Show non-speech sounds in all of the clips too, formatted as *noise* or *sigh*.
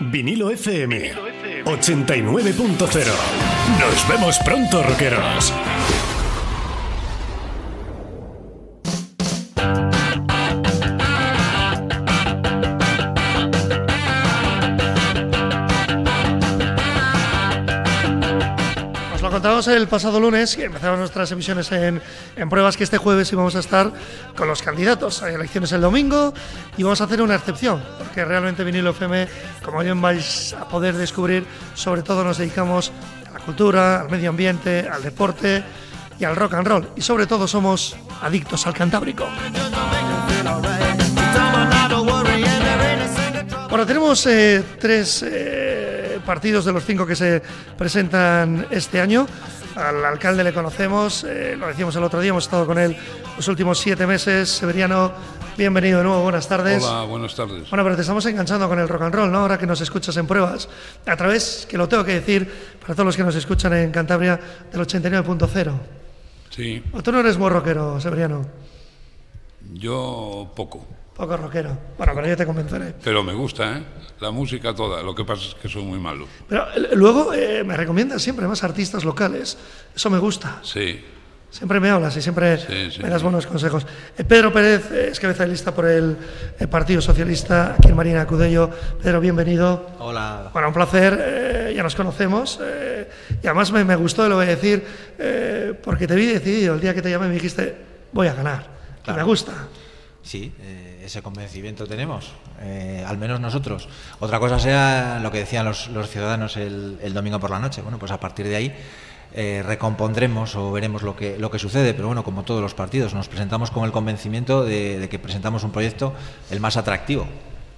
Vinilo FM 89.0. Nos vemos pronto, rockeros. Os lo contamos el pasado lunes, que empezamos nuestras emisiones en, en pruebas, que este jueves íbamos a estar con los candidatos. Hay elecciones el domingo y vamos a hacer una excepción, porque realmente Vinilo FM, como bien vais a poder descubrir, sobre todo nos dedicamos a la cultura, al medio ambiente, al deporte y al rock and roll. Y sobre todo somos adictos al cantábrico. Bueno, tenemos eh, tres eh, partidos de los cinco que se presentan este año. Al alcalde le conocemos, eh, lo decíamos el otro día, hemos estado con él los últimos siete meses. Severiano, bienvenido de nuevo, buenas tardes. Hola, buenas tardes. Bueno, pero te estamos enganchando con el rock and roll, ¿no? Ahora que nos escuchas en pruebas, a través, que lo tengo que decir, para todos los que nos escuchan en Cantabria, del 89.0. Sí, ¿O tú no eres muy rockero, Severiano? yo poco, Poco rockero. Bueno, pero yo te convenceré. pero me gusta, ¿eh? La música toda, lo que pasa es que soy muy malo. Pero eh, luego eh, me recomiendas siempre más artistas locales. Eso me gusta. Sí, Siempre me hablas y siempre Sí, sí, me das sí. buenos consejos. Eh, Pedro Pérez eh, es cabeza de lista por el, Partido Socialista aquí en Marina Cudello. Pedro, bienvenido. Hola. Bueno, un placer, eh, ya nos conocemos. eh, y además me, me gustó, lo voy a decir, eh, porque te vi decidido. El día que te llamé me dijiste, voy a ganar. Y me gusta. Sí, eh, ese convencimiento tenemos, eh, al menos nosotros. Otra cosa sea lo que decían los, los ciudadanos el, el domingo por la noche. Bueno, pues a partir de ahí eh, recompondremos o veremos lo que, lo que sucede. Pero bueno, como todos los partidos, nos presentamos con el convencimiento de, de que presentamos un proyecto el más atractivo.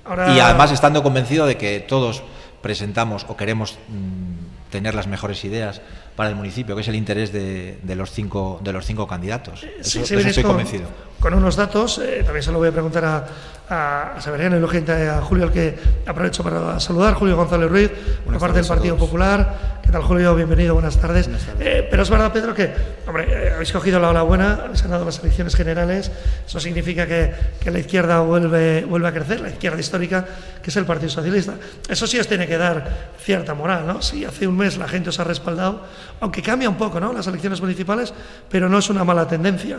Ahora- Y además estando convencido de que todos presentamos o queremos mm, tener las mejores ideas para el municipio, que es el interés de, de los, cinco, de los cinco candidatos. Eso, Sí, eso estoy con, convencido. Con unos datos, eh, también se lo voy a preguntar a, a, Severiano y lógicamente a Julio, al que aprovecho para saludar, Julio González Ruiz, por parte del Partido Popular. ¿Qué tal, Julio? Bienvenido, buenas tardes. Eh, pero es verdad, Pedro, que hombre, eh, habéis cogido la ola buena, habéis ganado las elecciones generales, eso significa que, que la izquierda vuelve, vuelve a crecer, la izquierda histórica, que es el Partido Socialista. Eso sí os tiene que dar cierta moral, ¿no? Si hace un mes la gente os ha respaldado, aunque cambia un poco, ¿no? Las elecciones municipales, pero no es una mala tendencia.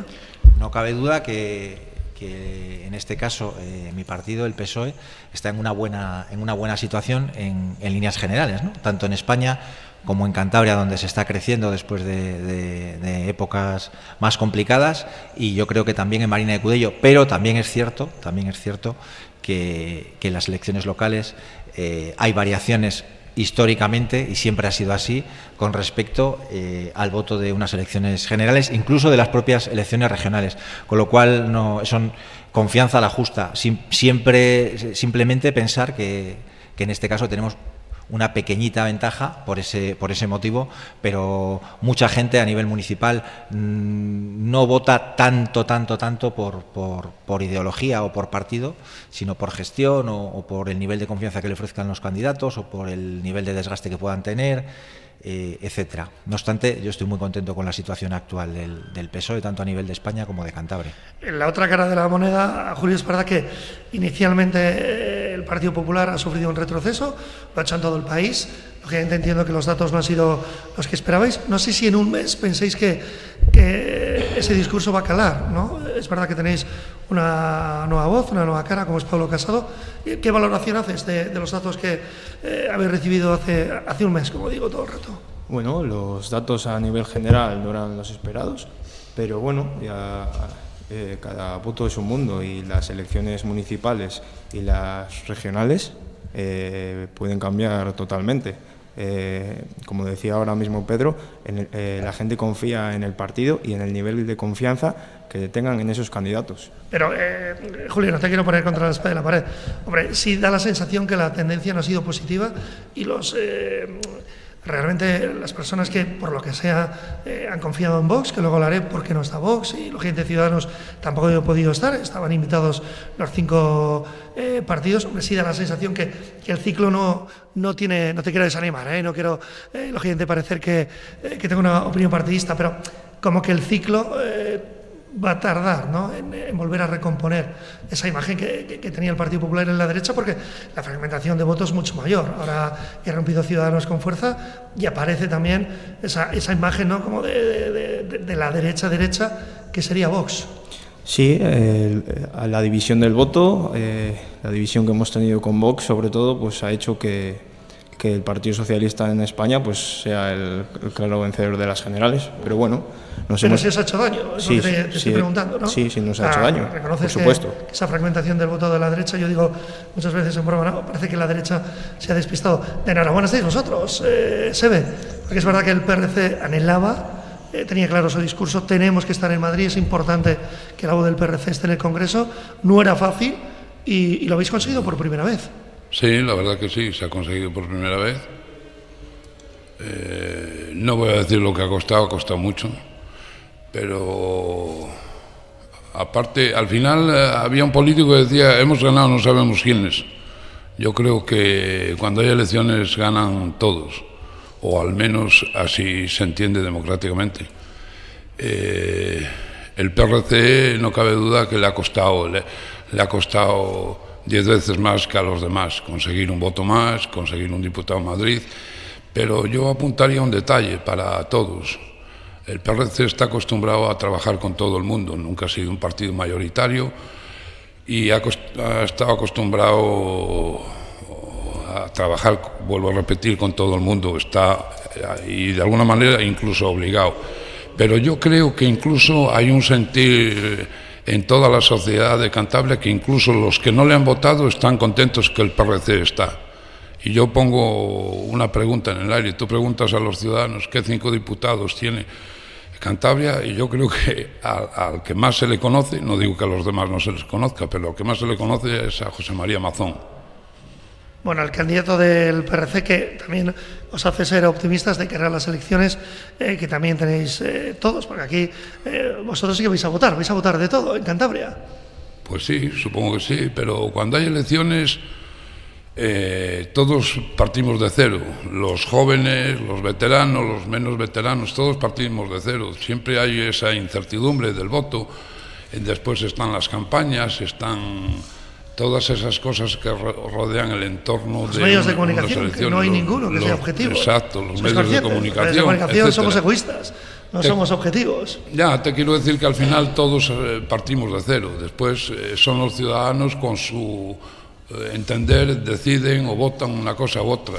No cabe duda que, que en este caso eh, mi partido, el PSOE, está en una buena, en una buena situación en, en líneas generales, ¿no? tanto en España como en Cantabria, donde se está creciendo después de, de- épocas más complicadas, y yo creo que también en Marina de Cudello, pero también es cierto, también es cierto que, en las elecciones locales eh, hay variaciones históricamente, y siempre ha sido así, con respecto eh, al voto de unas elecciones generales, incluso de las propias elecciones regionales. Con lo cual, no, son confianza a la justa. Siempre, simplemente pensar que en este caso tenemos una pequeñita ventaja por ese, por ese motivo, pero mucha gente a nivel municipal mm, no vota tanto, tanto, tanto por, por, por ideología o por partido, sino por gestión o, o por el nivel de confianza que le ofrezcan los candidatos o por el nivel de desgaste que puedan tener, eh, etcétera. No obstante, yo estoy muy contento con la situación actual del, del PSOE, tanto a nivel de España como de Cantabria. En la otra cara de la moneda, Julio, es verdad que inicialmente eh, el Partido Popular ha sufrido un retroceso, lo ha hecho en todo el país. Lógicamente entiendo que los datos no han sido los que esperabais. No sé si en un mes pensáis que, que ese discurso va a calar, ¿no? Es verdad que tenéis una nueva voz, una nueva cara, como es Pablo Casado. ¿Qué valoración haces de, los datos que eh, habéis recibido hace, hace un mes, como digo todo el rato? Bueno, los datos a nivel general no eran los esperados, pero bueno, ya eh, cada voto es un mundo y las elecciones municipales y las regionales eh, pueden cambiar totalmente. Eh, como decía ahora mismo Pedro, en el- eh, la gente confía en el partido y en el nivel de confianza que tengan en esos candidatos. Pero, eh, Julio, no te quiero poner contra la espada de la pared. Hombre, sí da la sensación que la tendencia no ha sido positiva y los eh, realmente las personas que, por lo que sea, eh, han confiado en Vox, que luego hablaré por qué no está Vox, y los gente Ciudadanos tampoco he podido estar, estaban invitados los cinco eh, partidos. Hombre, sí da la sensación que, que el ciclo no, no tiene, no te quiero desanimar, ¿eh? no quiero, lógicamente, parecer que, que tengo una opinión partidista, pero como que el ciclo... eh, va a tardar ¿no? en, volver a recomponer esa imagen que, tenía el Partido Popular en la derecha, porque la fragmentación de votos es mucho mayor. Ahora ha rompido Ciudadanos con fuerza y aparece también esa, esa imagen ¿no? como de, de, la derecha-derecha, que sería Vox. Sí, la división del voto, eh, la división que hemos tenido con Vox, sobre todo, pues ha hecho que, que el Partido Socialista en España pues sea el, claro vencedor de las generales. Pero bueno, nos Pero si os ha hecho daño, sí, te, estoy preguntando, ¿no? Sí, sí, nos ha hecho daño, por supuesto. esa fragmentación del voto de la derecha, yo digo muchas veces en broma, ¿no? parece que la derecha se ha despistado. De enhorabuena estáis vosotros, eh, se ve, porque es verdad que el PRC anhelaba eh, tenía claro su discurso, tenemos que estar en Madrid, es importante que la voz del PRC esté en el Congreso, no era fácil y lo habéis conseguido por primera vez. Sí, la verdad que sí, se ha conseguido por primera vez. Eh, no voy a decir lo que ha costado, ha costado mucho, pero aparte, al final eh, había un político que decía, hemos ganado, no sabemos quiénes. Yo creo que cuando hay elecciones ganan todos, o al menos así se entiende democráticamente. Eh, el PRC no cabe duda que le ha costado, le ha costado diez veces más que a los demás, conseguir un voto más, conseguir un diputado en Madrid, pero yo apuntaría un detalle para todos. El PRC está acostumbrado a trabajar con todo el mundo, nunca ha sido un partido mayoritario y ha, estado acostumbrado a trabajar, vuelvo a repetir, con todo el mundo, está y de alguna manera incluso obligado. Pero yo creo que incluso hay un sentir en toda la sociedad de Cantabria que incluso los que no le han votado están contentos que el PRC está. Y yo pongo una pregunta en el aire. Tú preguntas a los ciudadanos qué cinco diputados tiene Cantabria y yo creo que al, que más se le conoce, no digo que a los demás no se les conozca, pero al que más se le conoce es a José María Mazón. Bueno, el candidato del PRC, que también os hace ser optimistas de que eran las elecciones eh, que también tenéis eh, todos, porque aquí eh, vosotros sí que vais a votar, vais a votar de todo en Cantabria. Pues sí, supongo que sí, pero cuando hay elecciones todos partimos de cero, los jóvenes, los veteranos, los menos veteranos, todos partimos de cero. Siempre hay esa incertidumbre del voto, después están las campañas, están todas esas cosas que rodean el entorno los de medios de comunicación, que no hay ninguno que sea objetivo. Exacto, los medios de comunicación. Los de comunicación somos egoístas, no somos objetivos. Ya, te quiero decir que al final todos eh, partimos de cero. Después eh, son los ciudadanos con su eh, entender, deciden o votan una cosa u otra.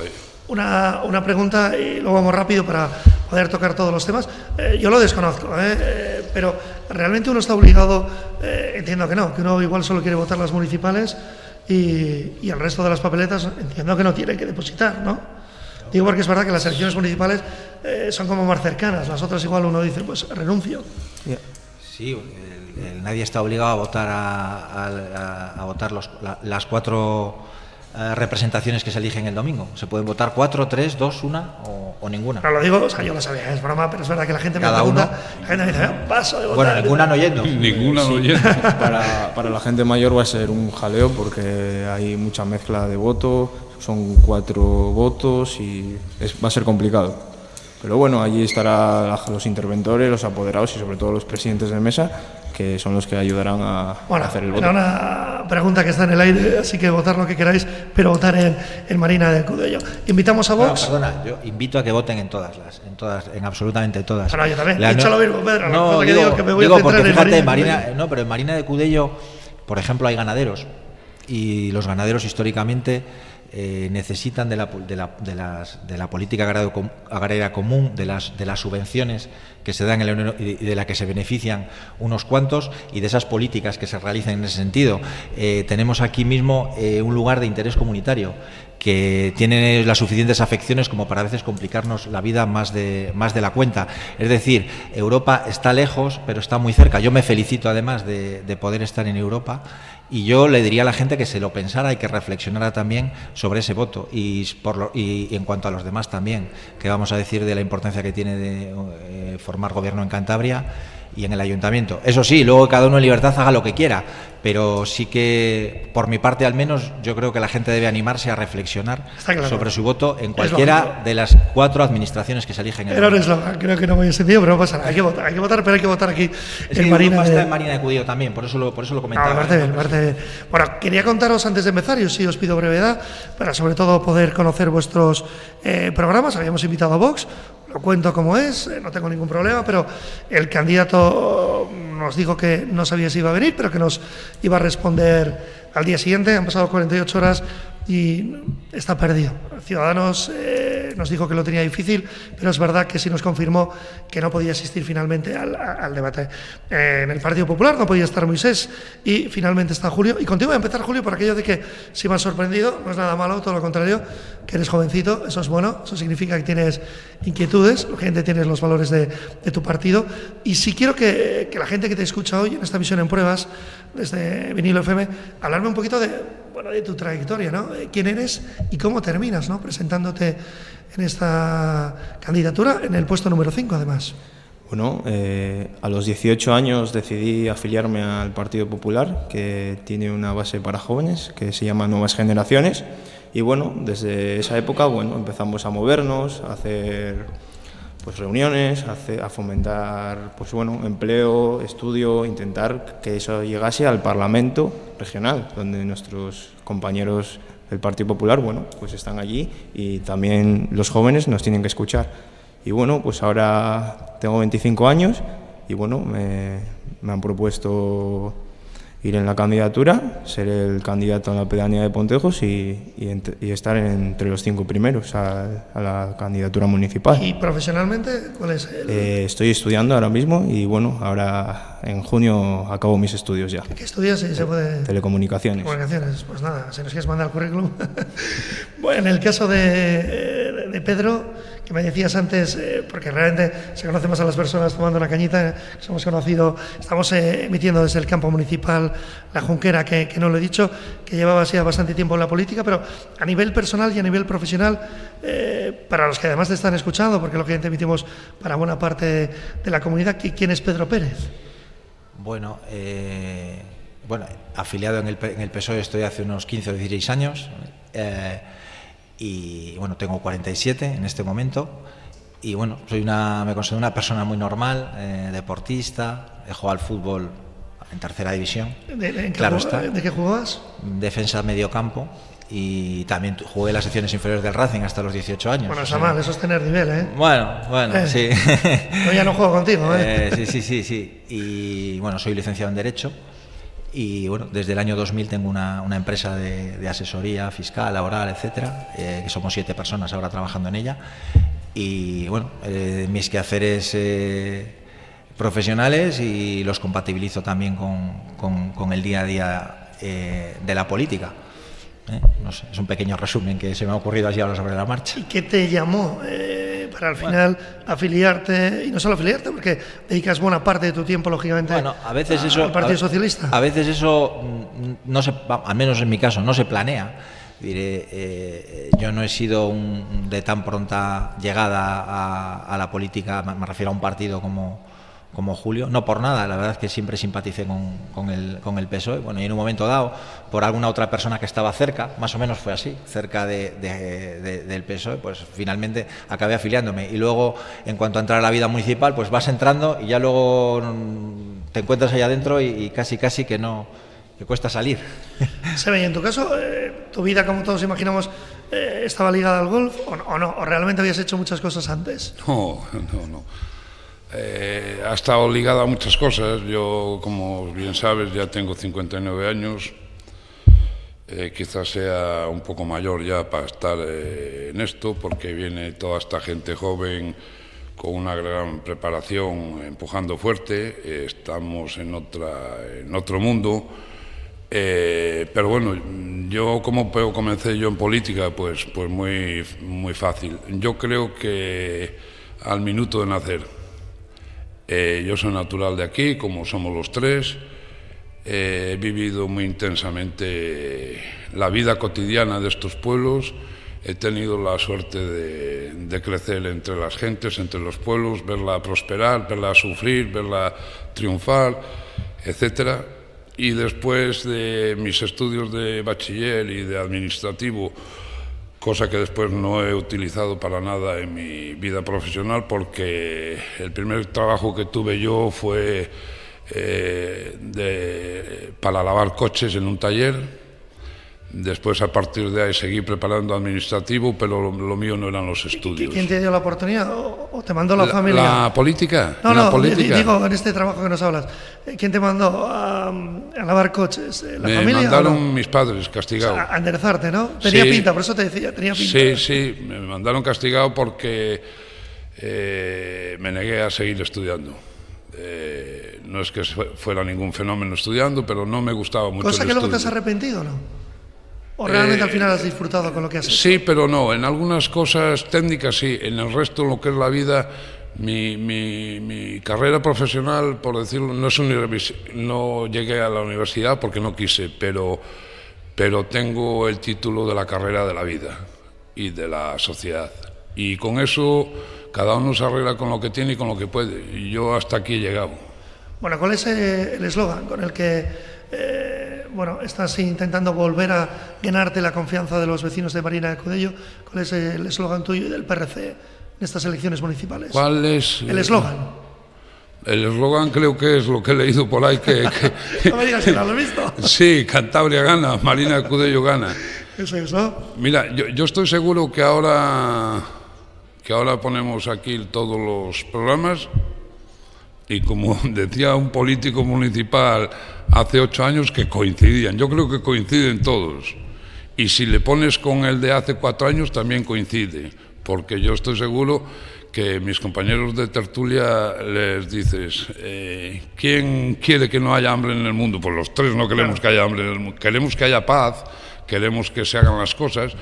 Una, una, pregunta y luego vamos rápido para poder tocar todos los temas. yo lo desconozco, ¿eh? pero ¿realmente uno está obligado eh, entiendo que no, que uno igual solo quiere votar las municipales y, y, el resto de las papeletas entiendo que no tiene que depositar, ¿no? Digo porque es verdad que las elecciones municipales eh, son como más cercanas, las otras igual uno dice, pues renuncio. Sí, nadie está obligado a votar a, a, votar los, las cuatro eh, representaciones que se eligen el domingo. Se pueden votar cuatro, tres, dos, una o, ninguna. No lo digo, o sea, yo lo sabía, es broma, pero es verdad que la gente me pregunta, la gente me dice, ah, paso de votar. Bueno, ninguna no yendo. *laughs* ninguna no yendo. *laughs* para, para la gente mayor va a ser un jaleo porque hay mucha mezcla de votos, son cuatro votos y es, va a ser complicado. Pero bueno, allí estarán los interventores, los apoderados y sobre todo los presidentes de mesa que son los que ayudarán a, hacer el voto. Era una pregunta que está en el aire, así que votar lo que queráis, pero votar en, en Marina de Cudello. Invitamos a Vox. perdona, yo invito a que voten en todas las, en todas, en absolutamente todas. Bueno, yo también. He lo mismo, Pedro. No, digo, que digo que me voy a porque en fíjate, Marina, no, pero en Marina de Cudello, por ejemplo, hay ganaderos y los ganaderos históricamente eh, necesitan de la, política agraria común, de las, subvenciones que se dan y de la que se benefician unos cuantos y de esas políticas que se realizan en ese sentido. Eh, tenemos aquí mismo eh, un lugar de interés comunitario que tiene las suficientes afecciones como para a veces complicarnos la vida más de, más de la cuenta. Es decir, Europa está lejos, pero está muy cerca. Yo me felicito además de, de poder estar en Europa y yo le diría a la gente que se lo pensara y que reflexionara también sobre ese voto. Y, en cuanto a los demás también, que vamos a decir de la importancia que tiene de eh, formar gobierno en Cantabria y en el ayuntamiento. Eso sí, luego cada uno en libertad haga lo que quiera, pero sí que, por mi parte al menos, yo creo que la gente debe animarse a reflexionar sobre su voto en cualquiera de las cuatro administraciones que se eligen. En el creo que no me he sentido, pero no pasa nada. Hay que votar, hay que votar pero hay que votar aquí en Marina. De... en Marina de Cudillo también, por eso lo, por eso lo comentaba. Bueno, quería contaros antes de empezar, yo sí os pido brevedad, para sobre todo poder conocer vuestros eh, programas. Habíamos invitado a Vox, lo cuento como es, eh, no tengo ningún problema, pero el candidato nos dijo que no sabía si iba a venir, pero que nos iba a responder al día siguiente. Han pasado 48 horas y está perdido. Ciudadanos eh, nos dijo que lo tenía difícil, pero es verdad que sí nos confirmó que no podía asistir finalmente al, debate. Eh, en el Partido Popular no podía estar Moisés y finalmente está Julio. Y contigo voy a empezar, Julio, por aquello de que si me has sorprendido, no es nada malo, todo lo contrario, que eres jovencito, eso es bueno, eso significa que tienes inquietudes, gente tienes los valores de, tu partido. Y si quiero que la gente que te escucha hoy en esta misión en pruebas, desde Vinilo FM, hablarme un poquito de, bueno, de tu trayectoria, ¿no? ¿Quién eres y cómo terminas, ¿no? Presentándote en esta candidatura en el puesto número 5, además. Bueno, eh, a los 18 años decidí afiliarme al Partido Popular, que tiene una base para jóvenes que se llama Nuevas Generaciones. Y bueno, desde esa época bueno, empezamos a movernos, a hacer pues reuniones, a, fomentar pues bueno, empleo, estudio, intentar que eso llegase al Parlamento regional, donde nuestros compañeros del Partido Popular, bueno, pues están allí y también los jóvenes nos tienen que escuchar. Y bueno, pues ahora tengo 25 años y bueno, me, me han propuesto ir en la candidatura, ser el candidato a la pedanía de Pontejos y, y, estar entre los cinco primeros a, la candidatura municipal. ¿Y profesionalmente cuál es? Eh, estoy estudiando ahora mismo y bueno, ahora en junio acabo mis estudios ya. ¿Qué estudias? se puede... Telecomunicaciones. Telecomunicaciones, pues nada, si nos quieres mandar el currículum. *laughs* bueno, en el caso de, de Pedro que me decías antes, eh, porque realmente se conoce más a las personas tomando una cañita, hemos conocido, estamos eh, emitiendo desde el campo municipal La Junquera, que, no lo he dicho, que llevaba ya bastante tiempo en la política, pero a nivel personal y a nivel profesional, eh, para los que además te están escuchando, porque lógicamente emitimos para buena parte de, la comunidad, ¿quién es Pedro Pérez? Bueno, bueno afiliado en el PSOE estoy hace unos 15 o 16 años y bueno, tengo 47 en este momento y bueno, soy una, me considero una persona muy normal, eh, deportista, he jugado al fútbol en tercera división. ¿De, claro está. ¿De qué jugabas? Defensa medio campo y también jugué las secciones inferiores del Racing hasta los 18 años. Bueno, está mal, eso es tener nivel, ¿eh? Bueno, bueno, eh. sí. *laughs* no, ya no juego contigo, ¿eh? ¿eh? Sí, sí, sí, sí. Y bueno, soy licenciado en Derecho y bueno, desde el año 2000 tengo una, una empresa de, asesoría fiscal, laboral, etcétera, eh, que somos siete personas ahora trabajando en ella. Y bueno, eh, mis quehaceres eh, profesionales y los compatibilizo también con, con, el día a día de la política. No sé, es un pequeño resumen que se me ha ocurrido así ahora sobre la marcha. ¿Y qué te llamó? para al final afiliarte, y no solo afiliarte, porque dedicas buena parte de tu tiempo, lógicamente, a veces eso, al Partido Socialista. A veces eso, mm, no se, al menos en mi caso, no se planea. Diré, eh, yo no he sido un, de tan pronta llegada a, a la política, me refiero a un partido como, como Julio, no por nada, la verdad es que siempre simpaticé con, con, el, con el PSOE, bueno, y en un momento dado, por alguna otra persona que estaba cerca, más o menos fue así, cerca de, del PSOE, pues finalmente acabé afiliándome. Y luego, en cuanto a entrar a la vida municipal, pues vas entrando y ya luego mm, te encuentras allá adentro y, casi, casi que no, que cuesta salir. *laughs* Se ve, en tu caso, eh, tu vida, como todos imaginamos, eh, estaba ligada al golf o o no, o realmente habías hecho muchas cosas antes. No, no, no. Eh, ha estado ligado a muchas cosas. Yo, como bien sabes, ya tengo 59 años. Eh, quizás sea un poco mayor ya para estar eh, en esto, porque viene toda esta gente joven con una gran preparación, empujando fuerte. estamos en, otra, en otro mundo. pero bueno, yo como comencé yo en política, pues, pues muy, muy fácil. Yo creo que al minuto de nacer eh, yo soy natural de aquí, como somos los tres. Eh, he vivido muy intensamente la vida cotidiana de estos pueblos. He tenido la suerte de, crecer entre las gentes, entre los pueblos, verla prosperar, verla sufrir, verla triunfar, etcétera. y después de mis estudios de bachiller y de administrativo, cosa que después no he utilizado para nada en mi vida profesional porque el primer trabajo que tuve yo fue eh, para lavar coches en un taller Después, a partir de ahí, seguí preparando administrativo, pero lo, mío no eran los estudios. ¿Quién te dio la oportunidad o, te mandó la, familia? ¿La política? No, no, política? digo, en este trabajo que nos hablas, eh, ¿quién te mandó a, lavar coches? ¿La Me familia? Me mandaron mis padres, castigado. a enderezarte, ¿no? Tenía pinta, por eso te decía, tenía pinta. Sí, sí, me mandaron castigado porque eh, me negué a seguir estudiando. Eh, no es que fuera ningún fenómeno estudiando, pero no me gustaba mucho ¿Cosa el que luego te has arrepentido, no? ¿O realmente al eh, final has disfrutado con lo que has hecho? Sí, pero no. En algunas cosas técnicas sí. En el resto, lo que es la vida, mi, mi, carrera profesional, por decirlo, no, es no llegué a la universidad porque no quise, pero, pero tengo el título de la carrera de la vida y de la sociedad. Y con eso cada uno se arregla con lo que tiene y con lo que puede. Y yo hasta aquí he llegado. Bueno, ¿cuál es el eslogan con el que eh, bueno, estás intentando volver a ganarte la confianza de los vecinos de Marina de Cudello. ¿Cuál es el eslogan tuyo y del PRC en estas elecciones municipales? ¿Cuál es? El eslogan. El eslogan creo que es lo que he leído por ahí que... *laughs* no me digas que no lo he visto. *laughs* sí, Cantabria gana, Marina de Cudello gana. ¿Eso es eso? Mira, yo, yo estoy seguro que ahora, que ahora ponemos aquí todos los programas y como *laughs* decía un político municipal hace ocho años, que coincidían. Yo creo que coinciden todos. Y si le pones con el de hace cuatro años, también coincide, porque yo estoy seguro que mis compañeros de tertulia les dices, eh, ¿quién quiere que no haya hambre en el mundo? Pues los tres no queremos que haya hambre en el mundo, queremos que haya paz, queremos que se hagan las cosas,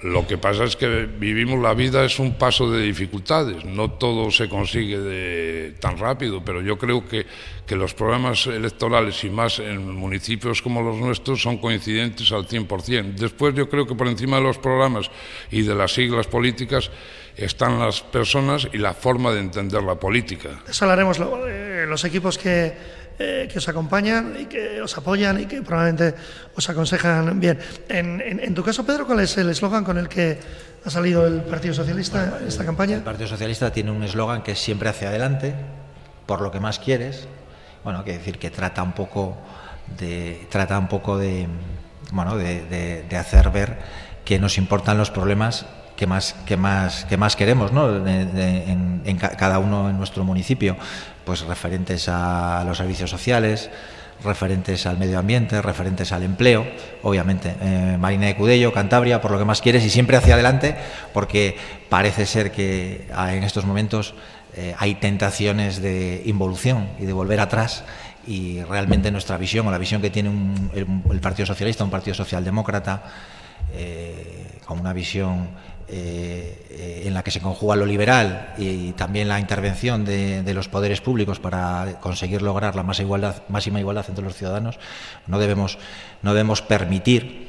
lo que pasa es que vivimos la vida es un paso de dificultades, no todo se consigue de, tan rápido, pero yo creo que, que, los programas electorales y más en municipios como los nuestros son coincidentes al 100%. Después yo creo que por encima de los programas y de las siglas políticas están las personas y la forma de entender la política. Eso hablaremos eh, los equipos que eh, que os acompañan y que os apoyan y que probablemente os aconsejan bien. En, tu caso, Pedro, ¿cuál es el eslogan con el que ha salido el Partido Socialista en esta campaña? El Partido Socialista tiene un eslogan que es siempre hacia adelante, por lo que más quieres. Bueno, quiere decir que trata un poco de, trata un poco de, bueno, de, hacer ver que nos importan los problemas que más, que más, que más queremos ¿no? en, cada uno en nuestro municipio pues referentes a los servicios sociales, referentes al medio ambiente, referentes al empleo, obviamente eh, Marina de Cudello, Cantabria, por lo que más quieres y siempre hacia adelante, porque parece ser que ah, en estos momentos eh, hay tentaciones de involución y de volver atrás y realmente nuestra visión o la visión que tiene el, Partido Socialista, un Partido Socialdemócrata, eh, con una visión eh, en la que se conjuga lo liberal y, también la intervención de, los poderes públicos para conseguir lograr la más igualdad, máxima igualdad entre los ciudadanos, no debemos, no debemos permitir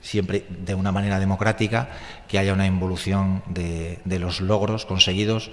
siempre de una manera democrática, que haya una involución de, los logros conseguidos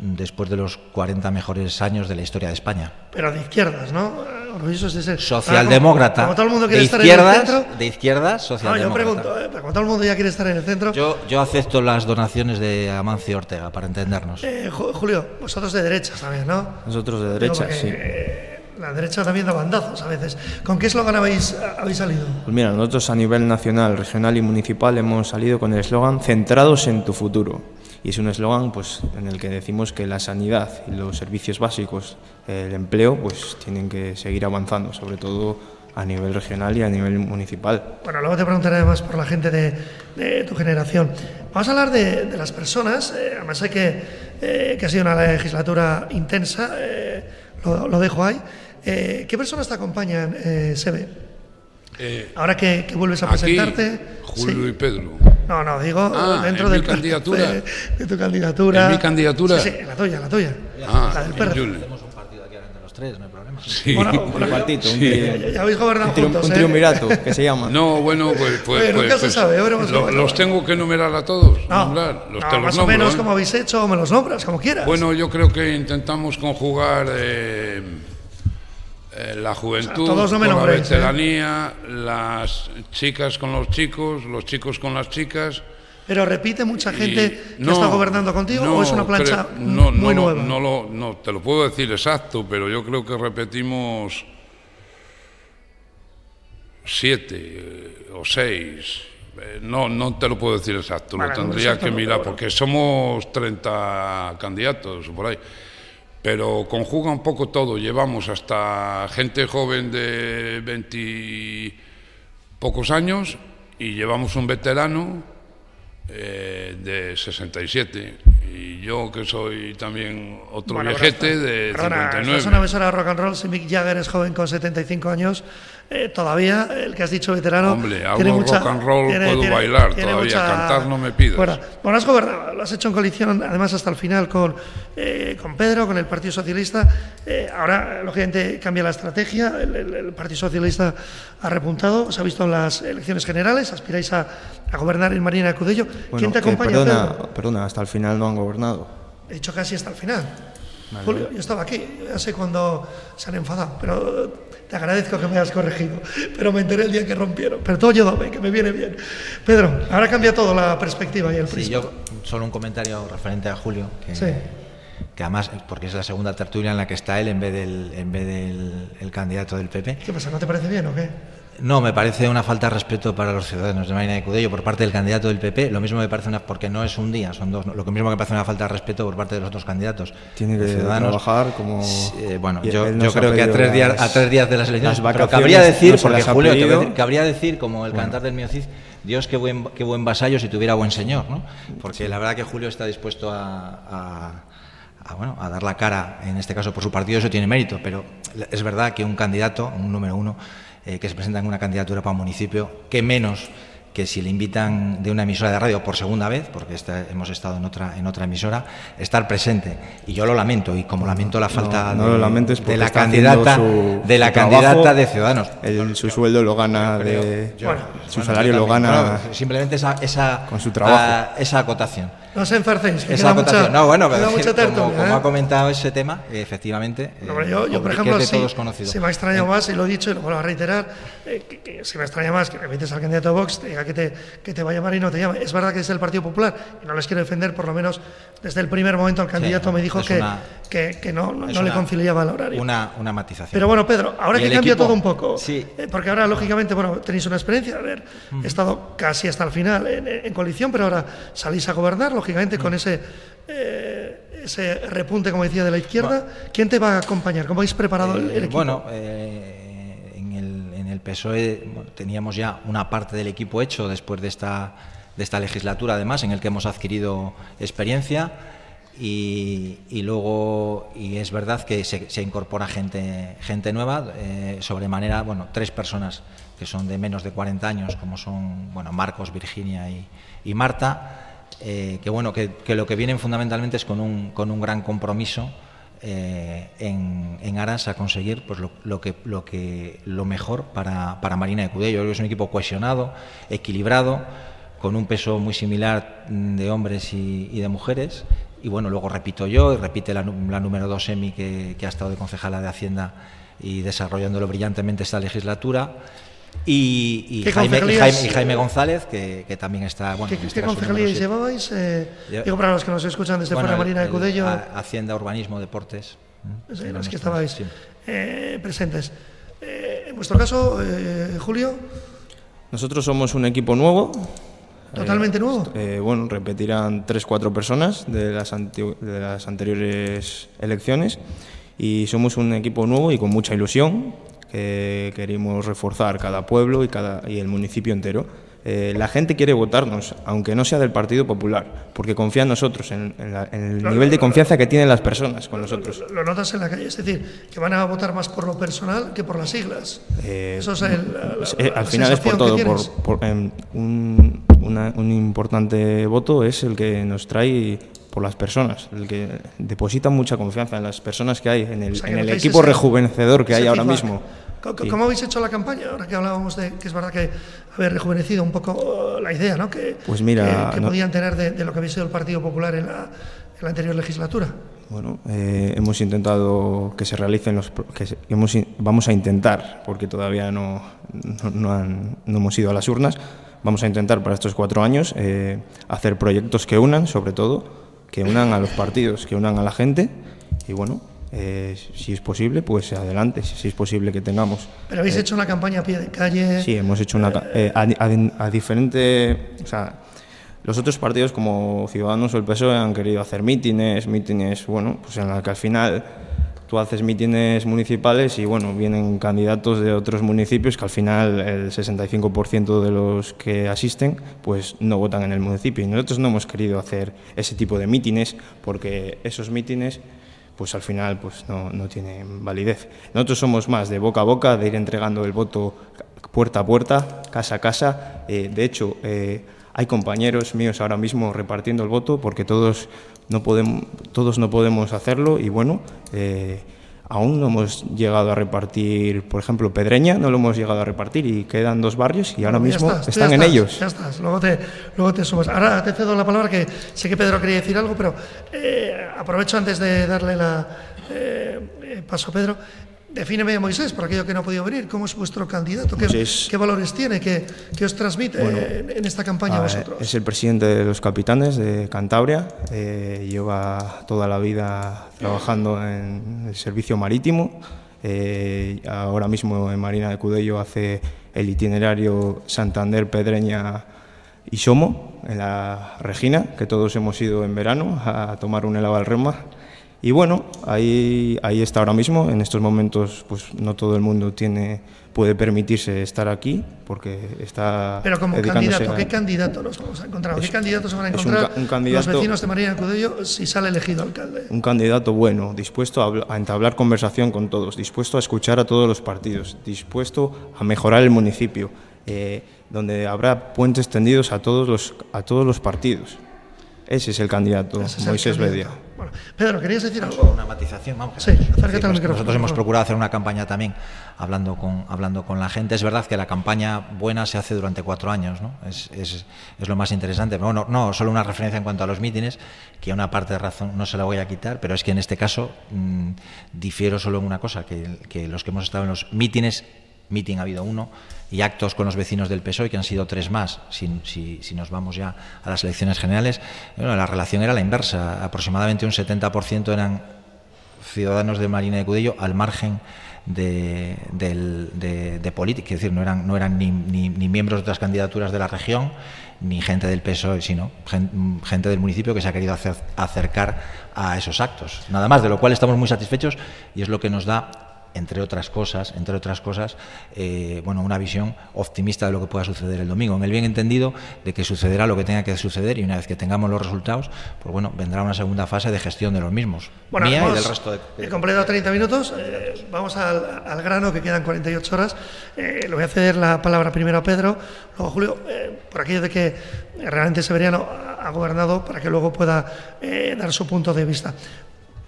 después de los 40 mejores años de la historia de España. Pero de izquierdas, ¿no? Orgullosos de ser. Socialdemócrata. Como, todo el mundo quiere de estar izquierdas, en el centro. De izquierdas, socialdemócrata. No, yo pregunto, ¿eh? pero como todo el mundo ya quiere estar en el centro. Yo, yo acepto las donaciones de Amancio Ortega, para entendernos. Eh, Julio, vosotros de derecha, ¿sabes, no? Nosotros de derecha, sí. Eh, la derecha también da bandazos a veces. ¿Con qué eslogan habéis, habéis salido? Pues mira, nosotros a nivel nacional, regional y municipal hemos salido con el eslogan Centrados en tu futuro. Y es un eslogan pues, en el que decimos que la sanidad y los servicios básicos, el empleo, pues tienen que seguir avanzando, sobre todo a nivel regional y a nivel municipal. Bueno, luego te preguntaré además por la gente de, tu generación. Vamos a hablar de, las personas, eh, además sé que, eh, que, ha sido una legislatura intensa, eh, lo, lo, dejo ahí. Eh, ¿Qué personas te acompañan, eh, Sebe? Eh, Ahora que, vuelves a presentarte. Julio y Pedro. No, no, digo ah, dentro de mi candidatura. *laughs* De, tu candidatura. ¿En mi candidatura? Sí, sí, la tuya, la tuya. Ah, la del perro. Tenemos un partido aquí entre los tres, no hay problema. Sí. Bueno, *laughs* un partito, un, ya, habéis gobernado un, juntos, un ¿eh? triunvirato, que se llama. No, bueno, pues. pues, pues nunca se pues, sabe, veremos lo, cómo ¿Los tengo que enumerar a todos? No, nombrar, los no te más o menos ¿eh? como habéis hecho, o me los nombras, como quieras. Bueno, yo creo que intentamos conjugar. Eh, eh, la juventud con la nombréis, ¿eh? veteranía, las chicas con los chicos, los chicos con las chicas. Pero repite mucha gente que está gobernando contigo no, o es una plancha creo- no, muy no, nueva. No, lo- no, te lo puedo decir exacto, pero yo creo que repetimos siete eh, o seis. No, no te lo puedo decir exacto, Vale, lo tendría exacto que mirar, porque somos 30 candidatos o por ahí. Pero conjuga un poco todo, llevamos hasta gente joven de 20 pocos años y llevamos un veterano eh, de 67 y yo que soy también otro Bueno, viejete de perdona, 59. Es una emisora de rock and roll. Si Mick Jagger es joven con 75 años, eh, todavía el que has dicho veterano. Hombre, hago tiene mucha, rock and roll, puedo bailar todavía, cantar no me pidas. Bueno, bueno, has gobernado, lo has hecho en coalición, además hasta el final con, eh, con Pedro, con el Partido Socialista. Eh, ahora, lógicamente, cambia la estrategia. El, el- el Partido Socialista ha repuntado, os ha visto en las elecciones generales. Aspiráis a, a gobernar en Marina de Cudello. ¿Quién Bueno, te que acompaña? perdona, Pedro? perdona, hasta el final no han gobernado. He dicho casi hasta el final. Julio, yo estaba aquí, ya sé cuando se han enfadado, pero te agradezco que me hayas corregido. Pero me enteré el día que rompieron. Pero todo yo que me viene bien. Pedro, ahora cambia todo la perspectiva y el Sí, prisma. yo solo un comentario referente a Julio, que, Sí. que además, porque es la segunda tertulia en la que está él en vez del, en vez del el candidato del PP. ¿Qué pasa? ¿No te parece bien o qué? No, me parece una falta de respeto para los ciudadanos de Marina de Cudello por parte del candidato del PP. Lo mismo me parece una, porque no es un día, son dos. Lo mismo que me parece una falta de respeto por parte de los otros candidatos. Tiene que trabajar como- eh, bueno, yo, creo que a tres, días, las- a tres días de las elecciones. las pero cabría decir, no porque Julio, te decir- cabría decir, como el cantar del Miocid, Dios qué buen, qué buen vasallo si tuviera buen señor, ¿no? Porque la verdad que Julio está dispuesto a, a- a, bueno, a dar la cara, en este caso por su partido, eso tiene mérito, pero es verdad que un candidato, un número uno, eh, que se presenta en una candidatura para un municipio, que menos que si le invitan de una emisora de radio por segunda vez, porque esta- hemos estado en otra, en otra emisora, estar presente. Y yo lo lamento, y como lamento la falta no de, lo lamentes de porque la está candidata, su- de la su candidata trabajo. de Ciudadanos. El- su sueldo lo gana Creo- de. yo- Bueno, su bueno, salario lo gana. Bueno, simplemente esa, esa, con su trabajo. ah, esa acotación. No se enfarcéis, que Esa queda acotación. mucha, no, bueno, queda pero decir, como, tertulia, como ¿eh? ha comentado ese tema, eh, efectivamente, No, pero eh, yo, yo, por ejemplo, es de sí, se me ha extrañado más, y lo he dicho y lo vuelvo a reiterar, eh, que, que se me extraña más que le metes al candidato de Vox, te que te, que te va a llamar y no te llama. Es verdad que es el Partido Popular y no les quiero defender, por lo menos desde el primer momento el candidato me dijo que, una- que, que no, no, le conciliaba el horario. Una, una matización. Pero bueno, Pedro, ahora que cambia equipo, todo un poco, sí. eh, porque ahora, lógicamente, bueno, tenéis una experiencia de haber estado casi hasta el final en, en coalición, pero ahora salís a gobernar, lógicamente, con ese, eh, ese repunte, como decía, de la izquierda. ¿Quién te va a acompañar? ¿Cómo habéis preparado el, el Eh, equipo? Bueno, eh, el, PSOE teníamos ya una parte del equipo hecho después de esta, de esta legislatura, además, en el que hemos adquirido experiencia. Y, luego, y es verdad que se, incorpora gente, gente nueva, eh, sobremanera, bueno, tres personas que son de menos de 40 años, como son bueno, Marcos, Virginia y, y Marta, eh, que bueno, que, que lo que vienen fundamentalmente es con un, con un gran compromiso eh, en, en aras a conseguir pues lo, que lo que lo mejor para, para Marina de Cudello. Yo es un equipo cohesionado, equilibrado, con un peso muy similar de hombres y, de mujeres. Y bueno, luego repito yo, y repite la, número 2 Emi, que ha estado de concejala de Hacienda y desarrollándolo brillantemente esta legislatura. Y, y ¿Qué Jaime, y, concejalías, Jaime, y Jaime eh, González, que, que también está. Bueno, ¿Qué, en este qué siete. llevabais? Eh, Yo- digo para los que nos escuchan desde Bueno, fuera Marina de el- Cudello, a- Hacienda, Urbanismo, Deportes. ¿eh? sí, Eran los que estabais sí. eh, presentes. Eh, en vuestro caso, eh, Julio, Nosotros somos un equipo nuevo. totalmente nuevo. Eh, bueno, repetirán tres, cuatro personas de las, de las anteriores elecciones y somos un equipo nuevo y con mucha ilusión que queremos reforzar cada pueblo y, cada, y el municipio entero. Eh, la gente quiere votarnos, aunque no sea del Partido Popular, porque confía en nosotros, en, en la- en el nivel de confianza que tienen las personas con nosotros. Lo, lo notas en la calle, es decir, que van a votar más por lo personal que por las siglas. Eh, Eso es el- la- la- eh, al final es por todo. Por, por, em, un, una- un importante voto es el que nos trae por las personas, el que deposita mucha confianza en las personas que hay, en el, O sea, en el equipo rejuvenecedor que hay ahora feedback. mismo. ¿Cómo, habéis hecho la campaña? Ahora que hablábamos de que es verdad que habéis rejuvenecido un poco la idea, ¿no? Que, Pues mira, que, que no- podían tener de, de lo que había sido el Partido Popular en la, en la anterior legislatura. Bueno, eh, hemos intentado que se realicen los... Que hemos, vamos a intentar, porque todavía no, no, hemos ido a las urnas, vamos a intentar para estos cuatro años eh, hacer proyectos que unan, sobre todo, que unan a los partidos, que unan a la gente y bueno, eh, si es posible, pues adelante, si, es posible que tengamos. Pero habéis hecho una campaña a pie de calle. Sí, hemos hecho una a, a, a, diferente, o sea, los otros partidos como Ciudadanos o el PSOE han querido hacer mítines, mítines, bueno, pues en la que al final tú haces mítines municipales y bueno, vienen candidatos de otros municipios que al final el 65% de los que asisten pues no votan en el municipio y nosotros no hemos querido hacer ese tipo de mítines porque esos mítines pues al final pues no, no tienen validez. Nosotros somos más de boca a boca, de ir entregando el voto puerta a puerta, casa a casa. Eh, de hecho, eh, hay compañeros míos ahora mismo repartiendo el voto porque todos no podemos, todos no podemos hacerlo y bueno, eh, aún no hemos llegado a repartir, por ejemplo, Pedreña, no lo hemos llegado a repartir y quedan dos barrios y ahora mismo están en ellos. Ya estás, luego te, luego te sumas. Ahora te cedo la palabra que sé que Pedro quería decir algo, pero eh, aprovecho antes de darle la eh, paso a Pedro. Defíneme a Moisés, por aquello que no ha podido venir. ¿Cómo es vuestro candidato? ¿Qué, valores tiene? ¿Qué, os transmite en, esta campaña a vosotros? Es el presidente de los capitanes de Cantabria. Eh, lleva toda la vida trabajando en el servicio marítimo. Eh, ahora mismo en Marina de Cudello hace el itinerario Santander, Pedreña y Somo, en la Regina, que todos hemos ido en verano a tomar un helado al Rema y bueno, ahí, ahí está ahora mismo. En estos momentos, pues no todo el mundo tiene, puede permitirse estar aquí porque está. Pero como candidato, ¿qué candidato nos vamos a encontrar? ¿Qué candidato se van a encontrar los vecinos de María Cudello si sale elegido alcalde? Un candidato bueno, dispuesto a, a, entablar conversación con todos, dispuesto a escuchar a todos los partidos, dispuesto a mejorar el municipio, eh, donde habrá puentes tendidos a todos los, a todos los partidos. Ese es el candidato, Moisés Bedia. Bueno, Pedro, ¿querías decir algo? Una matización, vamos. Sí, acércate al micrófono. Nosotros hemos procurado hacer una campaña también hablando con, hablando con la gente. Es verdad que la campaña buena se hace durante cuatro años, ¿no? Es, es, es lo más interesante. Pero bueno, no, solo una referencia en cuanto a los mítines, que a una parte de razón no se la voy a quitar, pero es que en este caso mmm, difiero solo en una cosa, que, que los que hemos estado en los mítines, mítin ha habido uno, y actos con los vecinos del PSOE, que han sido tres más, si, nos vamos ya a las elecciones generales, bueno, la relación era la inversa. Aproximadamente un 70% eran ciudadanos de Marina de Cudello al margen de, política, es decir, no eran, ni, miembros de otras candidaturas de la región, ni gente del PSOE, sino gente del municipio que se ha querido acercar a esos actos. Nada más, de lo cual estamos muy satisfechos y es lo que nos da entre otras cosas, entre otras cosas, eh, bueno, una visión optimista de lo que pueda suceder el domingo, en el bien entendido de que sucederá lo que tenga que suceder y una vez que tengamos los resultados, pues bueno, vendrá una segunda fase de gestión de los mismos. Bueno, mía y del resto de. He completado 30 minutos, eh, vamos al, al, grano que quedan 48 horas. Eh, le voy a ceder la palabra primero a Pedro, luego Julio, eh, por aquello de que realmente Severiano ha gobernado para que luego pueda dar su punto de vista.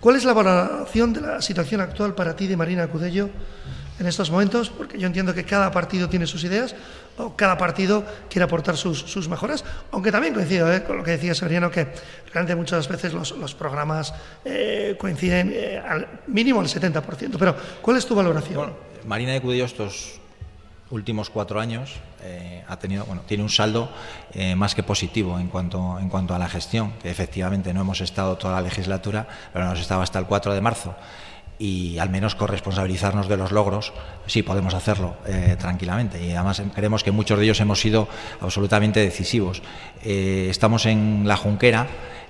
¿Cuál es la valoración de la situación actual para ti de Marina Cudello en estos momentos? Porque yo entiendo que cada partido tiene sus ideas o cada partido quiere aportar sus, sus mejoras, aunque también coincido ¿eh? con lo que decía Severiano, que realmente muchas veces los, los programas eh, coinciden eh, al mínimo al 70%. Pero, ¿cuál es tu valoración? Bueno, Marina de Cudello estos últimos cuatro años eh, ha tenido, bueno, tiene un saldo eh, más que positivo en cuanto, en cuanto a la gestión, que efectivamente no hemos estado toda la legislatura, pero hemos estado hasta el 4 de marzo y al menos corresponsabilizarnos de los logros, sí podemos hacerlo eh, tranquilamente. Y además creemos que muchos de ellos hemos sido absolutamente decisivos. Estamos en la Junquera,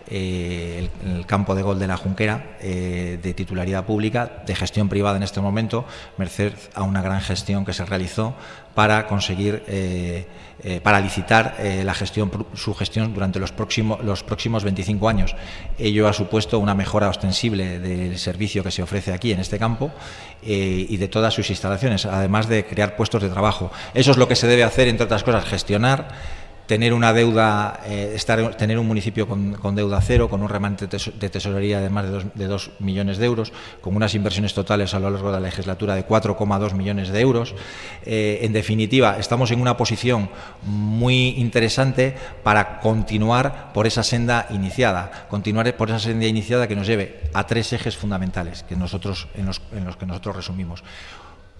eh, el, campo de gol de la Junquera, eh, de titularidad pública, de gestión privada en este momento, merced a una gran gestión que se realizó para conseguir, eh, para licitar la gestión, su gestión durante los, próximo, los próximos 25 años. Ello ha supuesto una mejora ostensible del servicio que se ofrece aquí en este campo y de todas sus instalaciones, además de crear puestos de trabajo. Eso es lo que se debe hacer, entre otras cosas, gestionar tener una deuda, eh, estar, tener un municipio con, deuda cero, con un remanente de tesorería de más de 2 millones de euros, con unas inversiones totales a lo largo de la legislatura de 4,2 millones de euros. Eh, en definitiva, estamos en una posición muy interesante para continuar por esa senda iniciada, continuar por esa senda iniciada que nos lleve a tres ejes fundamentales que nosotros, en los que nosotros resumimos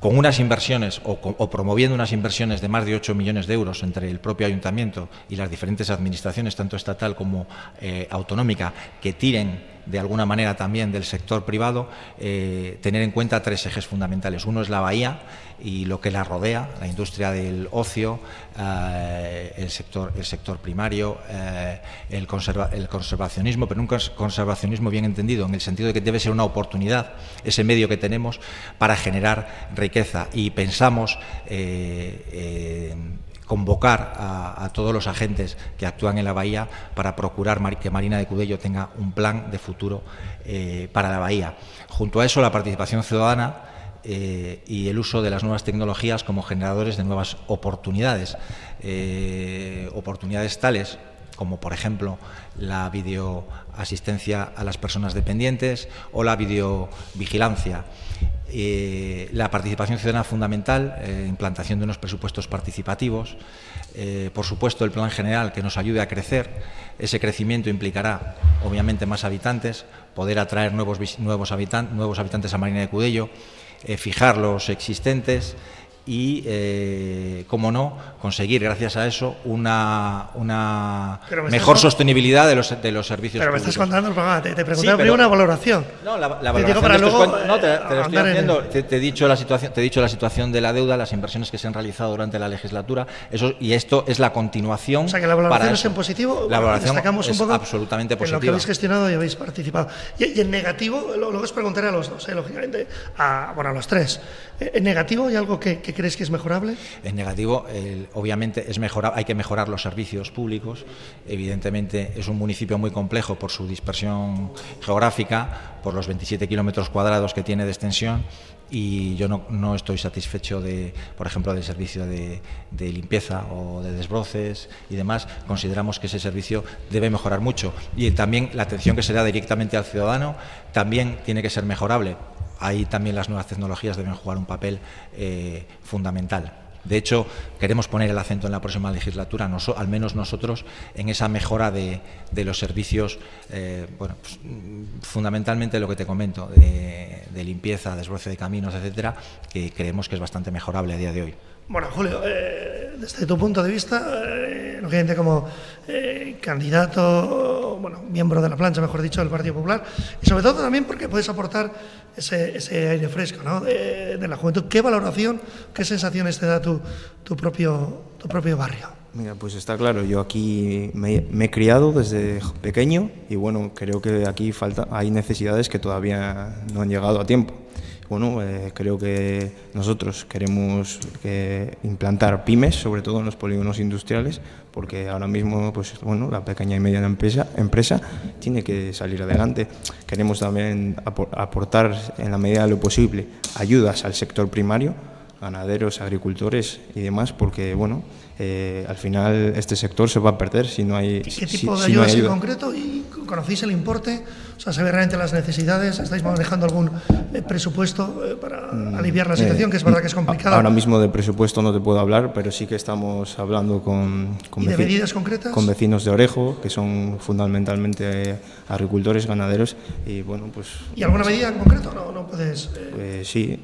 con unas inversiones o, promoviendo unas inversiones de más de 8 millones de euros entre el propio ayuntamiento y las diferentes administraciones, tanto estatal como eh, autonómica, que tiren de alguna manera también del sector privado, eh, tener en cuenta tres ejes fundamentales. Uno es la bahía y lo que la rodea, la industria del ocio, eh, el, sector, el sector primario, eh, el, el conservacionismo, pero un conservacionismo bien entendido, en el sentido de que debe ser una oportunidad ese medio que tenemos para generar riqueza. Y pensamos convocar a, todos los agentes que actúan en la bahía para procurar que Marina de Cudello tenga un plan de futuro eh, para la bahía. Junto a eso, la participación ciudadana eh, y el uso de las nuevas tecnologías como generadores de nuevas oportunidades, eh, oportunidades tales como por ejemplo la videoasistencia a las personas dependientes o la videovigilancia. Eh, la participación ciudadana fundamental, eh, implantación de unos presupuestos participativos, eh, por supuesto el plan general que nos ayude a crecer, ese crecimiento implicará obviamente más habitantes, poder atraer nuevos, nuevos, nuevos habitantes a Marina de Cudello, fijar los existentes y, eh, como no, conseguir gracias a eso una, una mejor sostenibilidad de los, de los servicios Pero me estás contando el programa, te, te preguntaba primero una valoración. No, la, valoración te, no, te, te estoy haciendo, te, he dicho la situación, te he dicho la situación de la deuda, las inversiones que se han realizado durante la legislatura, eso y esto es la continuación. O sea que la valoración es en positivo, la valoración destacamos un poco absolutamente positiva. En lo que habéis gestionado y habéis participado. Y, en negativo, luego os preguntaré a los dos, eh, lógicamente, a, bueno, a los tres. Eh, en negativo hay algo que crees que es mejorable? En negativo, obviamente es hay que mejorar los servicios públicos. Evidentemente es un municipio muy complejo por su dispersión geográfica, por los 27 kilómetros cuadrados que tiene de extensión y yo no, estoy satisfecho de, por ejemplo, del servicio de, limpieza o de desbroces y demás. Consideramos que ese servicio debe mejorar mucho y también la atención que se da directamente al ciudadano también tiene que ser mejorable ahí también las nuevas tecnologías deben jugar un papel eh, fundamental. De hecho, queremos poner el acento en la próxima legislatura, al menos nosotros, en esa mejora de, los servicios, eh, bueno, pues, fundamentalmente lo que te comento, de, limpieza, desbroce de caminos, etcétera, que creemos que es bastante mejorable a día de hoy. Bueno, Julio, eh, desde tu punto de vista, eh, como eh, candidato, bueno, miembro de la plancha, mejor dicho, del Partido Popular, y sobre todo también porque puedes aportar ese, aire fresco ¿no? de, la juventud. ¿Qué valoración, qué sensaciones te da tu, tu, propio, tu propio barrio? Mira, pues está claro, yo aquí me, me, he criado desde pequeño y bueno, creo que aquí falta, hay necesidades que todavía no han llegado a tiempo bueno, eh, creo que nosotros queremos implantar pymes, sobre todo en los polígonos industriales, porque ahora mismo, pues bueno, la pequeña y mediana empresa, empresa tiene que salir adelante. Queremos también aportar, en la medida de lo posible, ayudas al sector primario, ganaderos, agricultores y demás, porque bueno, eh, al final este sector se va a perder si no hay. ¿Qué tipo de ayudas en concreto? ¿Y conocéis el importe? O sea, ¿sabéis realmente las necesidades? ¿Estáis manejando algún eh, presupuesto eh, para mm, aliviar la situación, que es verdad que es complicada? Ahora mismo de presupuesto no te puedo hablar, pero sí que estamos hablando con. con de medidas concretas? Con vecinos de Orejo, que son fundamentalmente agricultores, ganaderos, y bueno, pues. ¿Y alguna medida en concreto? No, no puedes. sí,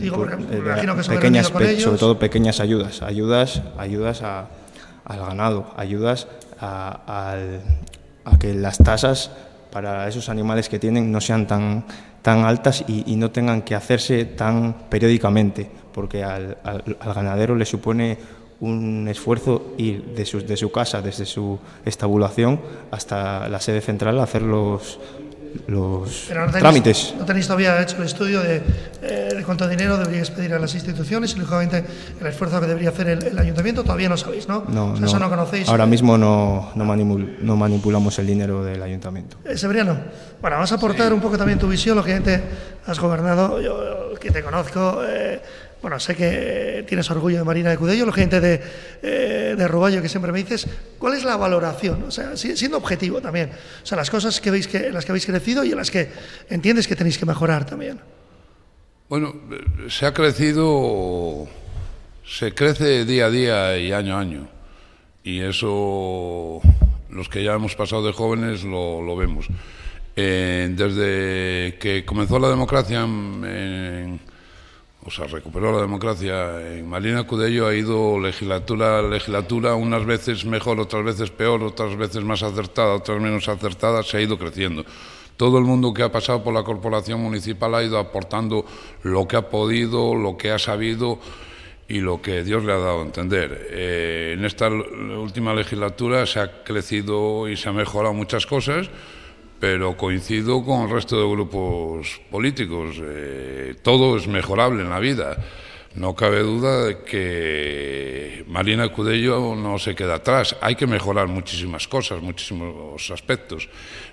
Digo, imagino que pequeñas, sobre todo pequeñas ayudas, ayudas, ayudas al ganado, ayudas a, que las tasas para esos animales que tienen no sean tan, tan altas y, no tengan que hacerse tan periódicamente, porque al, ganadero le supone un esfuerzo ir de su, de su casa, desde su estabulación hasta la sede central a hacer los, los trámites. ¿No tenéis todavía hecho el estudio de, eh, cuánto dinero deberíais pedir a las instituciones y, lógicamente, el esfuerzo que debería hacer el, ayuntamiento? Todavía no sabéis, ¿no? No, Eso no conocéis. Ahora mismo no, no, manipulamos el dinero del ayuntamiento. Eh, Severiano, bueno, vas a aportar un poco también tu visión, lógicamente has gobernado, yo que te conozco. Eh, bueno, sé que tienes orgullo de Marina de Cudello, la gente de, eh, de Ruballo que siempre me dices, ¿cuál es la valoración? O sea, siendo objetivo también. O sea, las cosas que veis que, en las que habéis crecido y en las que entiendes que tenéis que mejorar también. Bueno, se ha crecido, se crece día a día y año a año. Y eso, los que ya hemos pasado de jóvenes lo, vemos. Eh, desde que comenzó la democracia en o sea, recuperó la democracia. En Marina Cudello ha ido legislatura a legislatura, unas veces mejor, otras veces peor, otras veces más acertada, otras menos acertada, se ha ido creciendo. Todo el mundo que ha pasado por la corporación municipal ha ido aportando lo que ha podido, lo que ha sabido y lo que Dios le ha dado a entender. Eh, en esta última legislatura se ha crecido y se ha mejorado muchas cosas pero coincido con el resto de grupos políticos. Eh, todo es mejorable en la vida. No cabe duda de que Marina Cudello no se queda atrás. Hay que mejorar muchísimas cosas, muchísimos aspectos.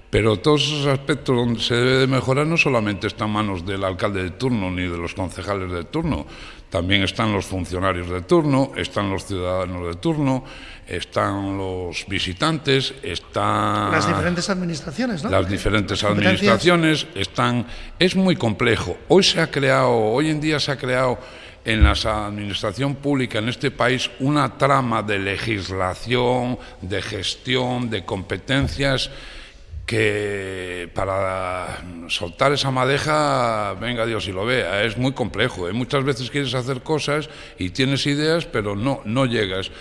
Pero todos esos aspectos donde se debe de mejorar no solamente están en manos del alcalde de turno ni de los concejales de turno, también están los funcionarios de turno, están los ciudadanos de turno, están los visitantes, están... Las diferentes administraciones, ¿no? Las diferentes administraciones están... Es muy complejo. Hoy se ha creado, hoy en día se ha creado en la administración pública en este país una trama de legislación, de gestión, de competencias que para soltar esa madeja, venga Dios y lo vea, es muy complejo. ¿eh? Muchas veces quieres hacer cosas y tienes ideas, pero no, no llegas.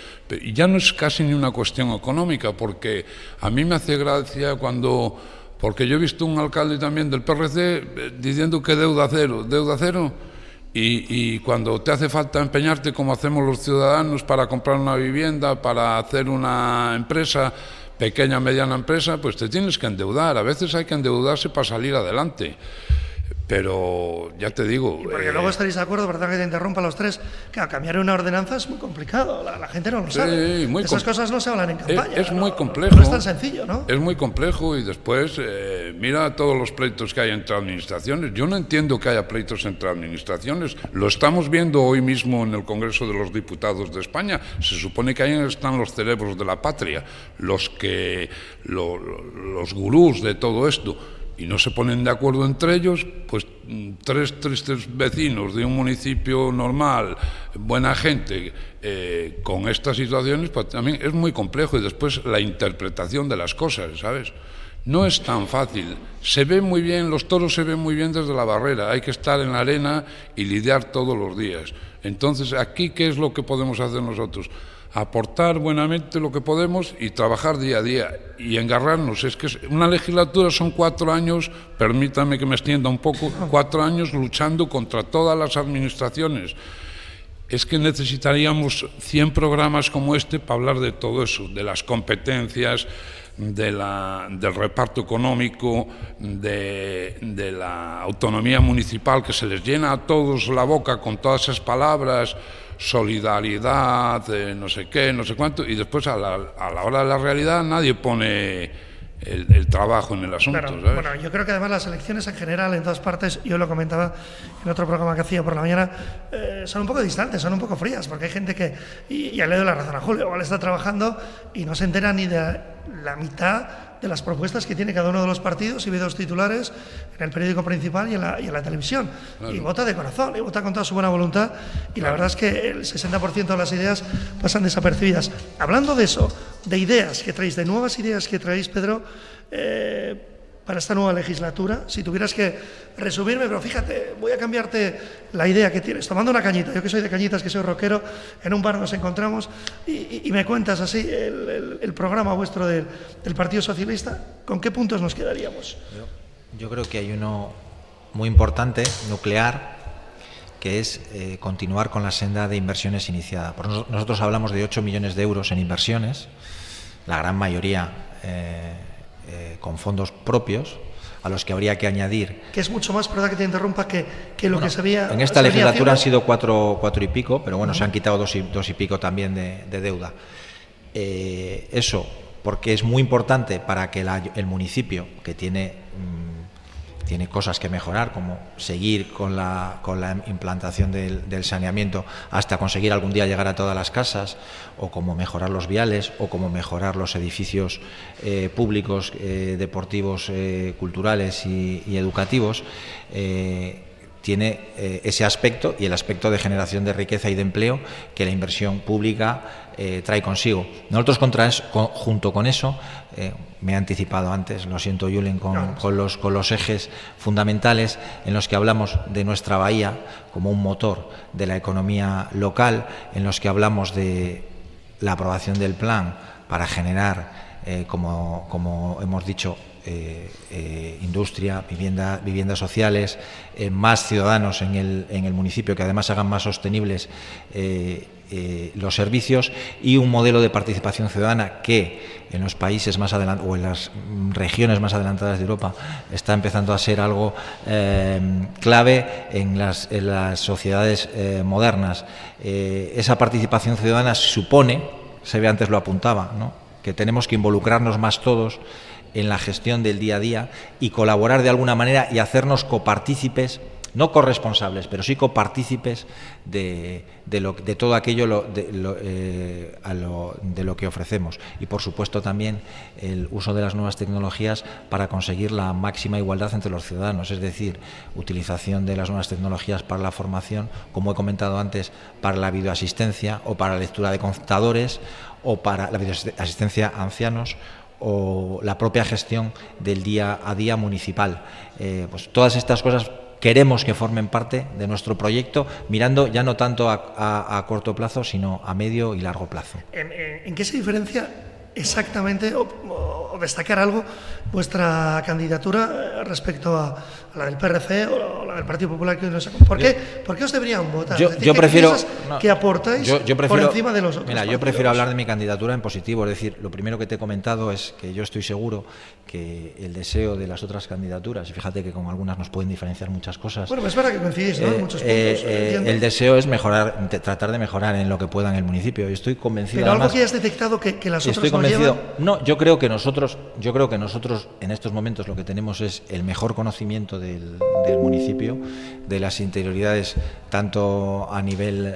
Y ya no es casi ni una cuestión económica, porque a mí me hace gracia cuando, porque yo he visto un alcalde también del PRC eh, diciendo que deuda cero, deuda cero. Y, y, cuando te hace falta empeñarte como hacemos los ciudadanos para comprar una vivienda, para hacer una empresa, pequeña mediana empresa, pues te tienes que endeudar. A veces hay que endeudarse para salir adelante. Pero ya te digo. Y porque luego eh, estaréis de acuerdo, verdad que te interrumpa los tres, que a cambiar una ordenanza es muy complicado, la, gente no lo sabe. Esas cosas no se hablan en campaña. Es, muy complejo. No es tan sencillo, ¿no? Es muy complejo y después eh, mira todos los pleitos que hay entre administraciones. Yo no entiendo que haya pleitos entre administraciones. Lo estamos viendo hoy mismo en el Congreso de los Diputados de España. Se supone que ahí están los cerebros de la patria, los que los gurús de todo esto y no se ponen de acuerdo entre ellos, pues tres tristes vecinos de un municipio normal, buena gente, eh, con estas situaciones, pues también es muy complejo y después la interpretación de las cosas, ¿sabes? No es tan fácil. Se ve muy bien, los toros se ven muy bien desde la barrera, hay que estar en la arena y lidiar todos los días. Entonces, aquí, ¿qué es lo que podemos hacer nosotros? Aportar buenamente lo que podemos y trabajar día a día y engarrarnos. Es que una legislatura son cuatro años, permítame que me extienda un poco, cuatro años luchando contra todas las administraciones. Es que necesitaríamos 100 programas como este para hablar de todo eso, de las competencias, de la, del reparto económico, de, de, la autonomía municipal, que se les llena a todos la boca con todas esas palabras solidaridad, no sé qué, no sé cuánto, y después a la, a la hora de la realidad nadie pone el, trabajo en el asunto. Bueno, yo creo que además las elecciones en general en todas partes, yo lo comentaba en otro programa que hacía por la mañana, eh, son un poco distantes, son un poco frías, porque hay gente que, y ya le doy la razón a Julio, igual está trabajando y no se entera ni de la mitad de las propuestas que tiene cada uno de los partidos y ve dos titulares en el periódico principal y en la, y en la televisión. Y vota de corazón, y vota con toda su buena voluntad. Y la verdad es que el 60% de las ideas pasan desapercibidas. Hablando de eso, de ideas que traéis, de nuevas ideas que traéis, Pedro, eh, para esta nueva legislatura, si tuvieras que resumirme, pero fíjate, voy a cambiarte la idea que tienes, tomando una cañita, yo que soy de cañitas, que soy rockero, en un bar nos encontramos y, me cuentas así el, programa vuestro del, Partido Socialista, ¿con qué puntos nos quedaríamos? Yo, creo que hay uno muy importante, nuclear, que es eh, continuar con la senda de inversiones iniciada. nosotros hablamos de 8 millones de euros en inversiones, la gran mayoría... Eh, eh, con fondos propios a los que habría que añadir. Que es mucho más, perdón que te interrumpa, que, que lo que se había. En esta legislatura han sido cuatro, cuatro y pico, pero bueno, se han quitado dos y, dos y pico también de, deuda. Eh, eso, porque es muy importante para que el municipio, que tiene tiene cosas que mejorar, como seguir con la, con la implantación del, saneamiento hasta conseguir algún día llegar a todas las casas, o como mejorar los viales, o como mejorar los edificios eh, públicos, eh, deportivos, eh, culturales y, y educativos tiene eh, ese aspecto y el aspecto de generación de riqueza y de empleo que la inversión pública eh, trae consigo. Nosotros contra junto con eso, eh, me he anticipado antes, lo siento Julen, con, los, con los ejes fundamentales en los que hablamos de nuestra bahía como un motor de la economía local, en los que hablamos de la aprobación del plan para generar, como, como hemos dicho, eh, eh, industria, vivienda, viviendas sociales, eh, más ciudadanos en el, en el, municipio que además hagan más sostenibles los servicios y un modelo de participación ciudadana que en los países más adelantados o en las regiones más adelantadas de Europa está empezando a ser algo clave en las, en las sociedades modernas. esa participación ciudadana supone, se ve antes lo apuntaba, ¿no? que tenemos que involucrarnos más todos en la gestión del día a día y colaborar de alguna manera y hacernos copartícipes, no corresponsables, pero sí copartícipes de, de, lo, de todo aquello de, lo, eh, de lo que ofrecemos. Y por supuesto también el uso de las nuevas tecnologías para conseguir la máxima igualdad entre los ciudadanos, es decir, utilización de las nuevas tecnologías para la formación, como he comentado antes, para la videoasistencia o para la lectura de contadores o para la videoasistencia a ancianos o la propia gestión del día a día municipal. Eh, pues todas estas cosas queremos que formen parte de nuestro proyecto, mirando ya no tanto a, corto plazo, sino a medio y largo plazo. ¿En, qué se diferencia exactamente o, destacar algo vuestra candidatura respecto a, la del PRC o la del Partido Popular que nos ¿Por qué, ¿Por qué os deberían votar? Yo, yo prefiero que aportáis por encima de los otros. Mira, yo prefiero hablar de mi candidatura en positivo, es decir, lo primero que te he comentado es que yo estoy seguro que el deseo de las otras candidaturas, y fíjate que con algunas nos pueden diferenciar muchas cosas. Bueno, pues es verdad que coincidís, ¿no? Eh, muchos eh, puntos. Eh, el deseo es mejorar, tratar de mejorar en lo que pueda en el municipio. Y estoy convencido. Pero algo que hayas detectado que, que las otras estoy convencido. No, yo creo que nosotros, yo creo que nosotros en estos momentos lo que tenemos es el mejor conocimiento del, municipio, de las interioridades, tanto a nivel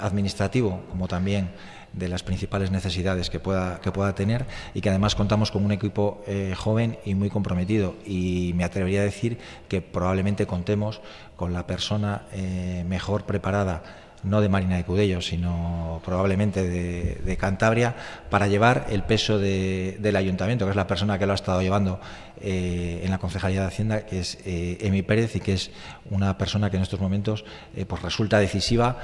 administrativo como también de las principales necesidades que pueda, que pueda tener y que además contamos con un equipo eh, joven y muy comprometido. Y me atrevería a decir que probablemente contemos con la persona eh, mejor preparada no de Marina de Cudello, sino probablemente de, Cantabria, para llevar el peso del ayuntamiento, que es la persona que lo ha estado llevando eh, en la Concejalía de Hacienda, que es eh, Emi Pérez, y que es una persona que en estos momentos eh, pues resulta decisiva,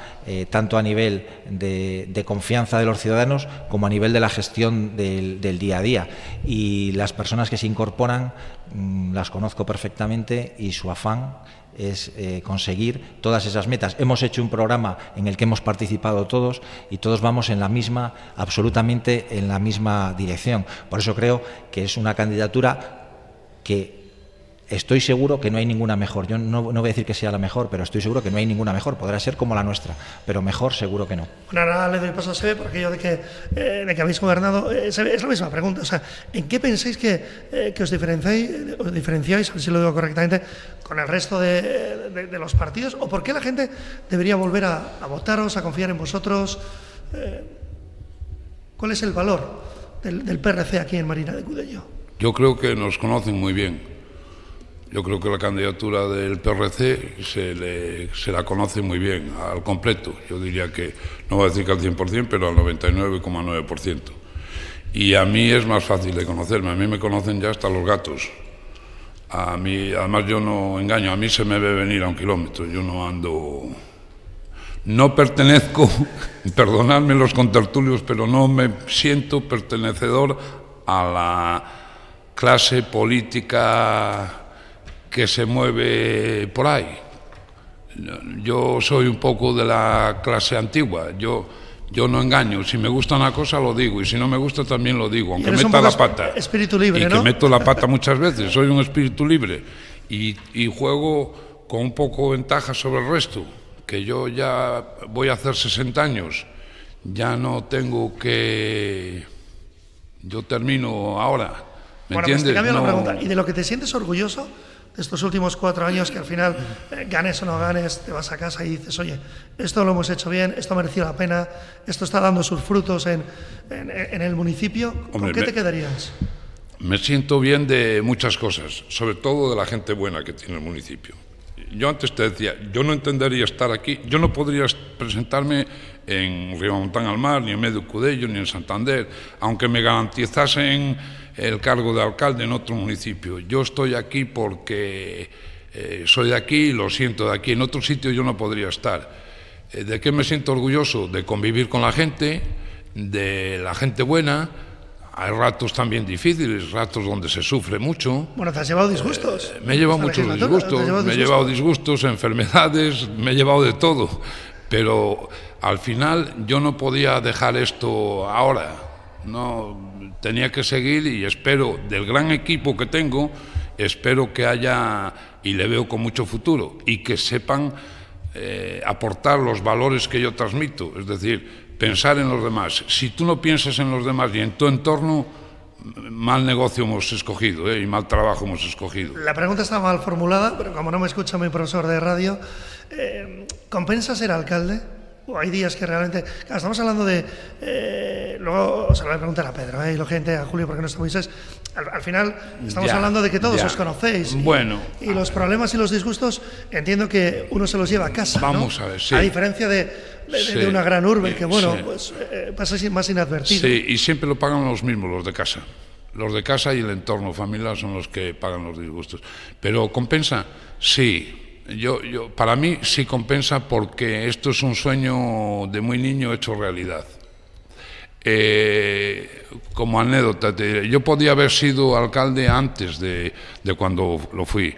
tanto a nivel de, confianza de los ciudadanos como a nivel de la gestión del, día a día. Y las personas que se incorporan mm, las conozco perfectamente y su afán es eh, conseguir todas esas metas. Hemos hecho un programa en el que hemos participado todos y todos vamos en la misma, absolutamente en la misma dirección. Por eso creo que es una candidatura que estoy seguro que no hay ninguna mejor. Yo no, voy a decir que sea la mejor, pero estoy seguro que no hay ninguna mejor. Podrá ser como la nuestra, pero mejor seguro que no. Bueno, ahora le doy paso a Sebe por aquello de que, eh, de que habéis gobernado. Eh, es la misma pregunta. O sea, ¿en qué pensáis que, eh, que os, diferenciáis, os diferenciáis, a ver si lo digo correctamente, con el resto de, los partidos? ¿O por qué la gente debería volver a, votaros, a confiar en vosotros? ¿Cuál es el valor del, del PRC aquí en Marina de Cudello? Yo creo que nos conocen muy bien yo creo que la candidatura del PRC se, la conoce muy bien, al completo. Yo diría que, no voy a decir que al 100%, pero al 99,9%. Y a mí es más fácil de conocerme, a mí me conocen ya hasta los gatos. A mí, además yo no engaño, a mí se me ve venir a un kilómetro, yo no ando... No pertenezco, *laughs* perdonadme los contertulios, pero no me siento pertenecedor a la clase política que se mueve por ahí. Yo soy un poco de la clase antigua, yo, yo no engaño, si me gusta una cosa lo digo y si no me gusta también lo digo, aunque meta la pata. Espíritu libre, y que meto la pata *laughs* muchas veces, soy un espíritu libre y, y juego con un poco ventaja sobre el resto, que yo ya voy a hacer 60 años, ya no tengo que... Yo termino ahora. ¿Me bueno, pues entiendes? Pues la pregunta. ¿Y de lo que te sientes orgulloso estos últimos cuatro años que al final, eh, ganes o no ganes, te vas a casa y dices, oye, esto lo hemos hecho bien, esto mereció la pena, esto está dando sus frutos en, el municipio, ¿con qué te quedarías? Me siento bien de muchas cosas, sobre todo de la gente buena que tiene el municipio. Yo antes te decía, yo no entendería estar aquí, yo no podría presentarme en Montán al Mar, ni en Medio Cudello, ni en Santander, aunque me garantizasen el cargo de alcalde en otro municipio. Yo estoy aquí porque eh, soy de aquí, lo siento de aquí. En otro sitio yo no podría estar. Eh, ¿De qué me siento orgulloso? De convivir con la gente, de la gente buena. Hay ratos también difíciles, ratos donde se sufre mucho. Bueno, ¿te has llevado disgustos? Eh, me he llevado muchos disgustos, me he llevado disgustos, enfermedades, me he llevado de todo. Pero al final yo no podía dejar esto ahora. No, tenía que seguir y espero, del gran equipo que tengo, espero que haya, y le veo con mucho futuro, y que sepan eh, aportar los valores que yo transmito, es decir, pensar en los demás. Si tú no piensas en los demás y en tu entorno, mal negocio hemos escogido eh, y mal trabajo hemos escogido. La pregunta está mal formulada, pero como no me escucha mi profesor de radio, eh, ¿compensa ser alcalde? O hay días que realmente. estamos hablando de. Eh, luego se lo voy a preguntar a Pedro ¿eh? y la gente, a Julio, porque no está Moisés. Al, final estamos hablando de que todos os conocéis. bueno. Y los problemas y los disgustos entiendo que uno se los lleva a casa. Vamos a ver, sí. A diferencia de, de, una gran urbe que, bueno, pues eh, pasa más inadvertido. Sí, y siempre lo pagan los mismos, los de casa. Los de casa y el entorno familiar son los que pagan los disgustos. Pero compensa, sí yo, yo, para mí sí compensa porque esto es un sueño de muy niño hecho realidad. Eh, como anécdota, yo podía haber sido alcalde antes de, de, cuando lo fui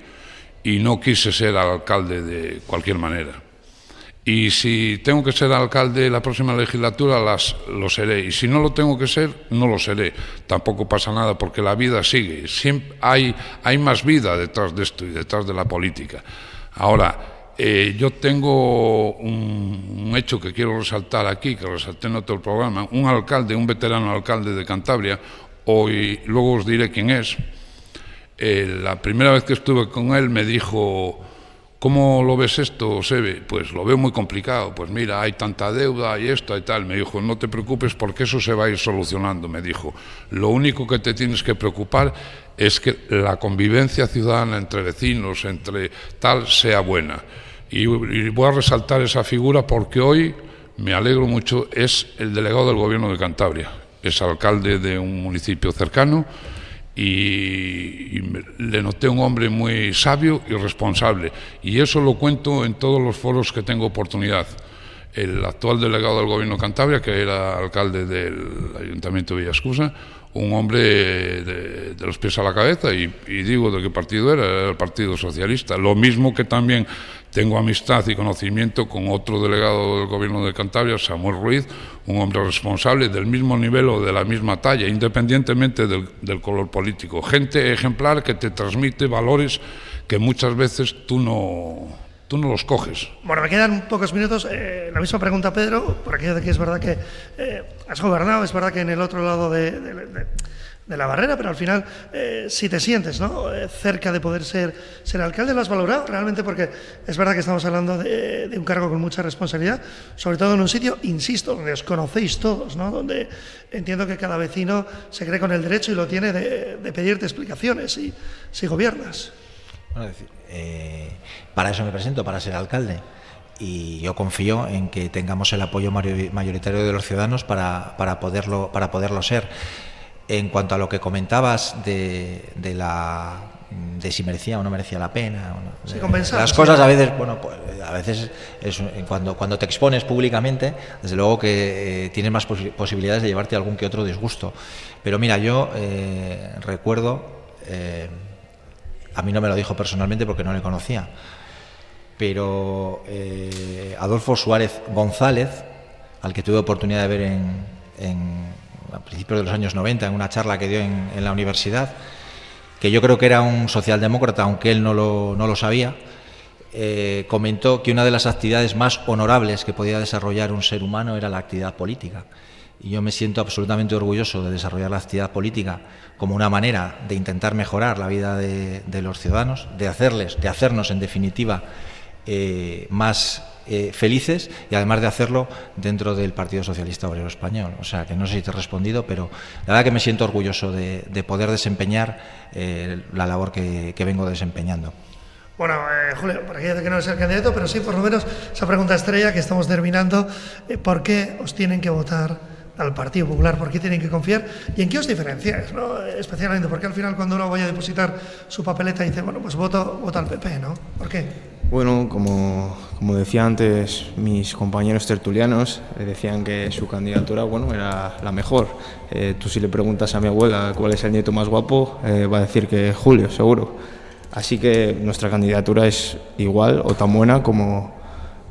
y no quise ser alcalde de cualquier manera. Y si tengo que ser alcalde la próxima legislatura, las, lo seré. Y si no lo tengo que ser, no lo seré. Tampoco pasa nada porque la vida sigue. Siempre hay, hay más vida detrás de esto y detrás de la política. Ahora, eh, yo tengo un, hecho que quiero resaltar aquí, que resalté en otro programa. Un alcalde, un veterano alcalde de Cantabria, hoy luego os diré quién es. Eh, la primera vez que estuve con él me dijo, ¿cómo lo ves esto, Sebe? Pues lo veo muy complicado. Pues mira, hay tanta deuda y esto y tal. Me dijo, no te preocupes porque eso se va a ir solucionando. Me dijo, lo único que te tienes que preocupar es que la convivencia ciudadana entre vecinos, entre tal, sea buena. Y, voy a resaltar esa figura porque hoy, me alegro mucho, es el delegado del Gobierno de Cantabria, es alcalde de un municipio cercano y, le noté un hombre muy sabio y responsable. Y eso lo cuento en todos los foros que tengo oportunidad. El actual delegado del Gobierno de Cantabria, que era alcalde del Ayuntamiento de Villascusa, un hombre de, los pies a la cabeza y, digo de qué partido era, era el Partido Socialista. Lo mismo que también tengo amistad y conocimiento con otro delegado del Gobierno de Cantabria, Samuel Ruiz, un hombre responsable del mismo nivel o de la misma talla, independientemente del, color político. Gente ejemplar que te transmite valores que muchas veces tú no tú no los coges. Bueno, me quedan pocos minutos. Eh, la misma pregunta, Pedro, por aquello es verdad que eh, has gobernado, es verdad que en el otro lado de, la barrera, pero al final, eh, si te sientes ¿no? cerca de poder ser, ser alcalde, ¿lo has valorado realmente? Porque es verdad que estamos hablando de, un cargo con mucha responsabilidad, sobre todo en un sitio, insisto, donde os conocéis todos, ¿no? donde entiendo que cada vecino se cree con el derecho y lo tiene de, pedirte explicaciones si, si gobiernas. Bueno, eh, para eso me presento, para ser alcalde. Y yo confío en que tengamos el apoyo mayoritario de los ciudadanos para, para, poderlo, para poderlo ser. En cuanto a lo que comentabas de, de la de si merecía o no merecía la pena. las cosas a veces, bueno, pues, a veces es, cuando, cuando te expones públicamente, desde luego que eh, tienes más posibilidades de llevarte algún que otro disgusto. Pero mira, yo eh, recuerdo a mí no me lo dijo personalmente porque no le conocía. Pero eh, Adolfo Suárez González, al que tuve oportunidad de ver en, a principios de los años 90 en una charla que dio en, la universidad, que yo creo que era un socialdemócrata, aunque él no lo, no lo sabía, eh, comentó que una de las actividades más honorables que podía desarrollar un ser humano era la actividad política. Y yo me siento absolutamente orgulloso de desarrollar la actividad política como una manera de intentar mejorar la vida de, los ciudadanos, de hacerles, de hacernos en definitiva eh, más eh, felices y además de hacerlo dentro del Partido Socialista Obrero Español. O sea, que no sé si te he respondido, pero la verdad que me siento orgulloso de, poder desempeñar eh, la labor que, vengo desempeñando. Bueno, Julio, por aquí que no es el candidato, pero sí, por lo menos esa pregunta estrella que estamos terminando, ¿por qué os tienen que votar? Al Partido Popular, por qué tienen que confiar y en qué os diferenciáis, ¿no? especialmente porque al final cuando uno vaya a depositar su papeleta dice, bueno, pues voto, voto al PP, ¿no? ¿Por qué? Bueno, como, como decía antes, mis compañeros tertulianos eh, decían que su candidatura bueno, era la mejor. Eh, tú si le preguntas a mi abuela cuál es el nieto más guapo, eh, va a decir que Julio, seguro. Así que nuestra candidatura es igual o tan buena como,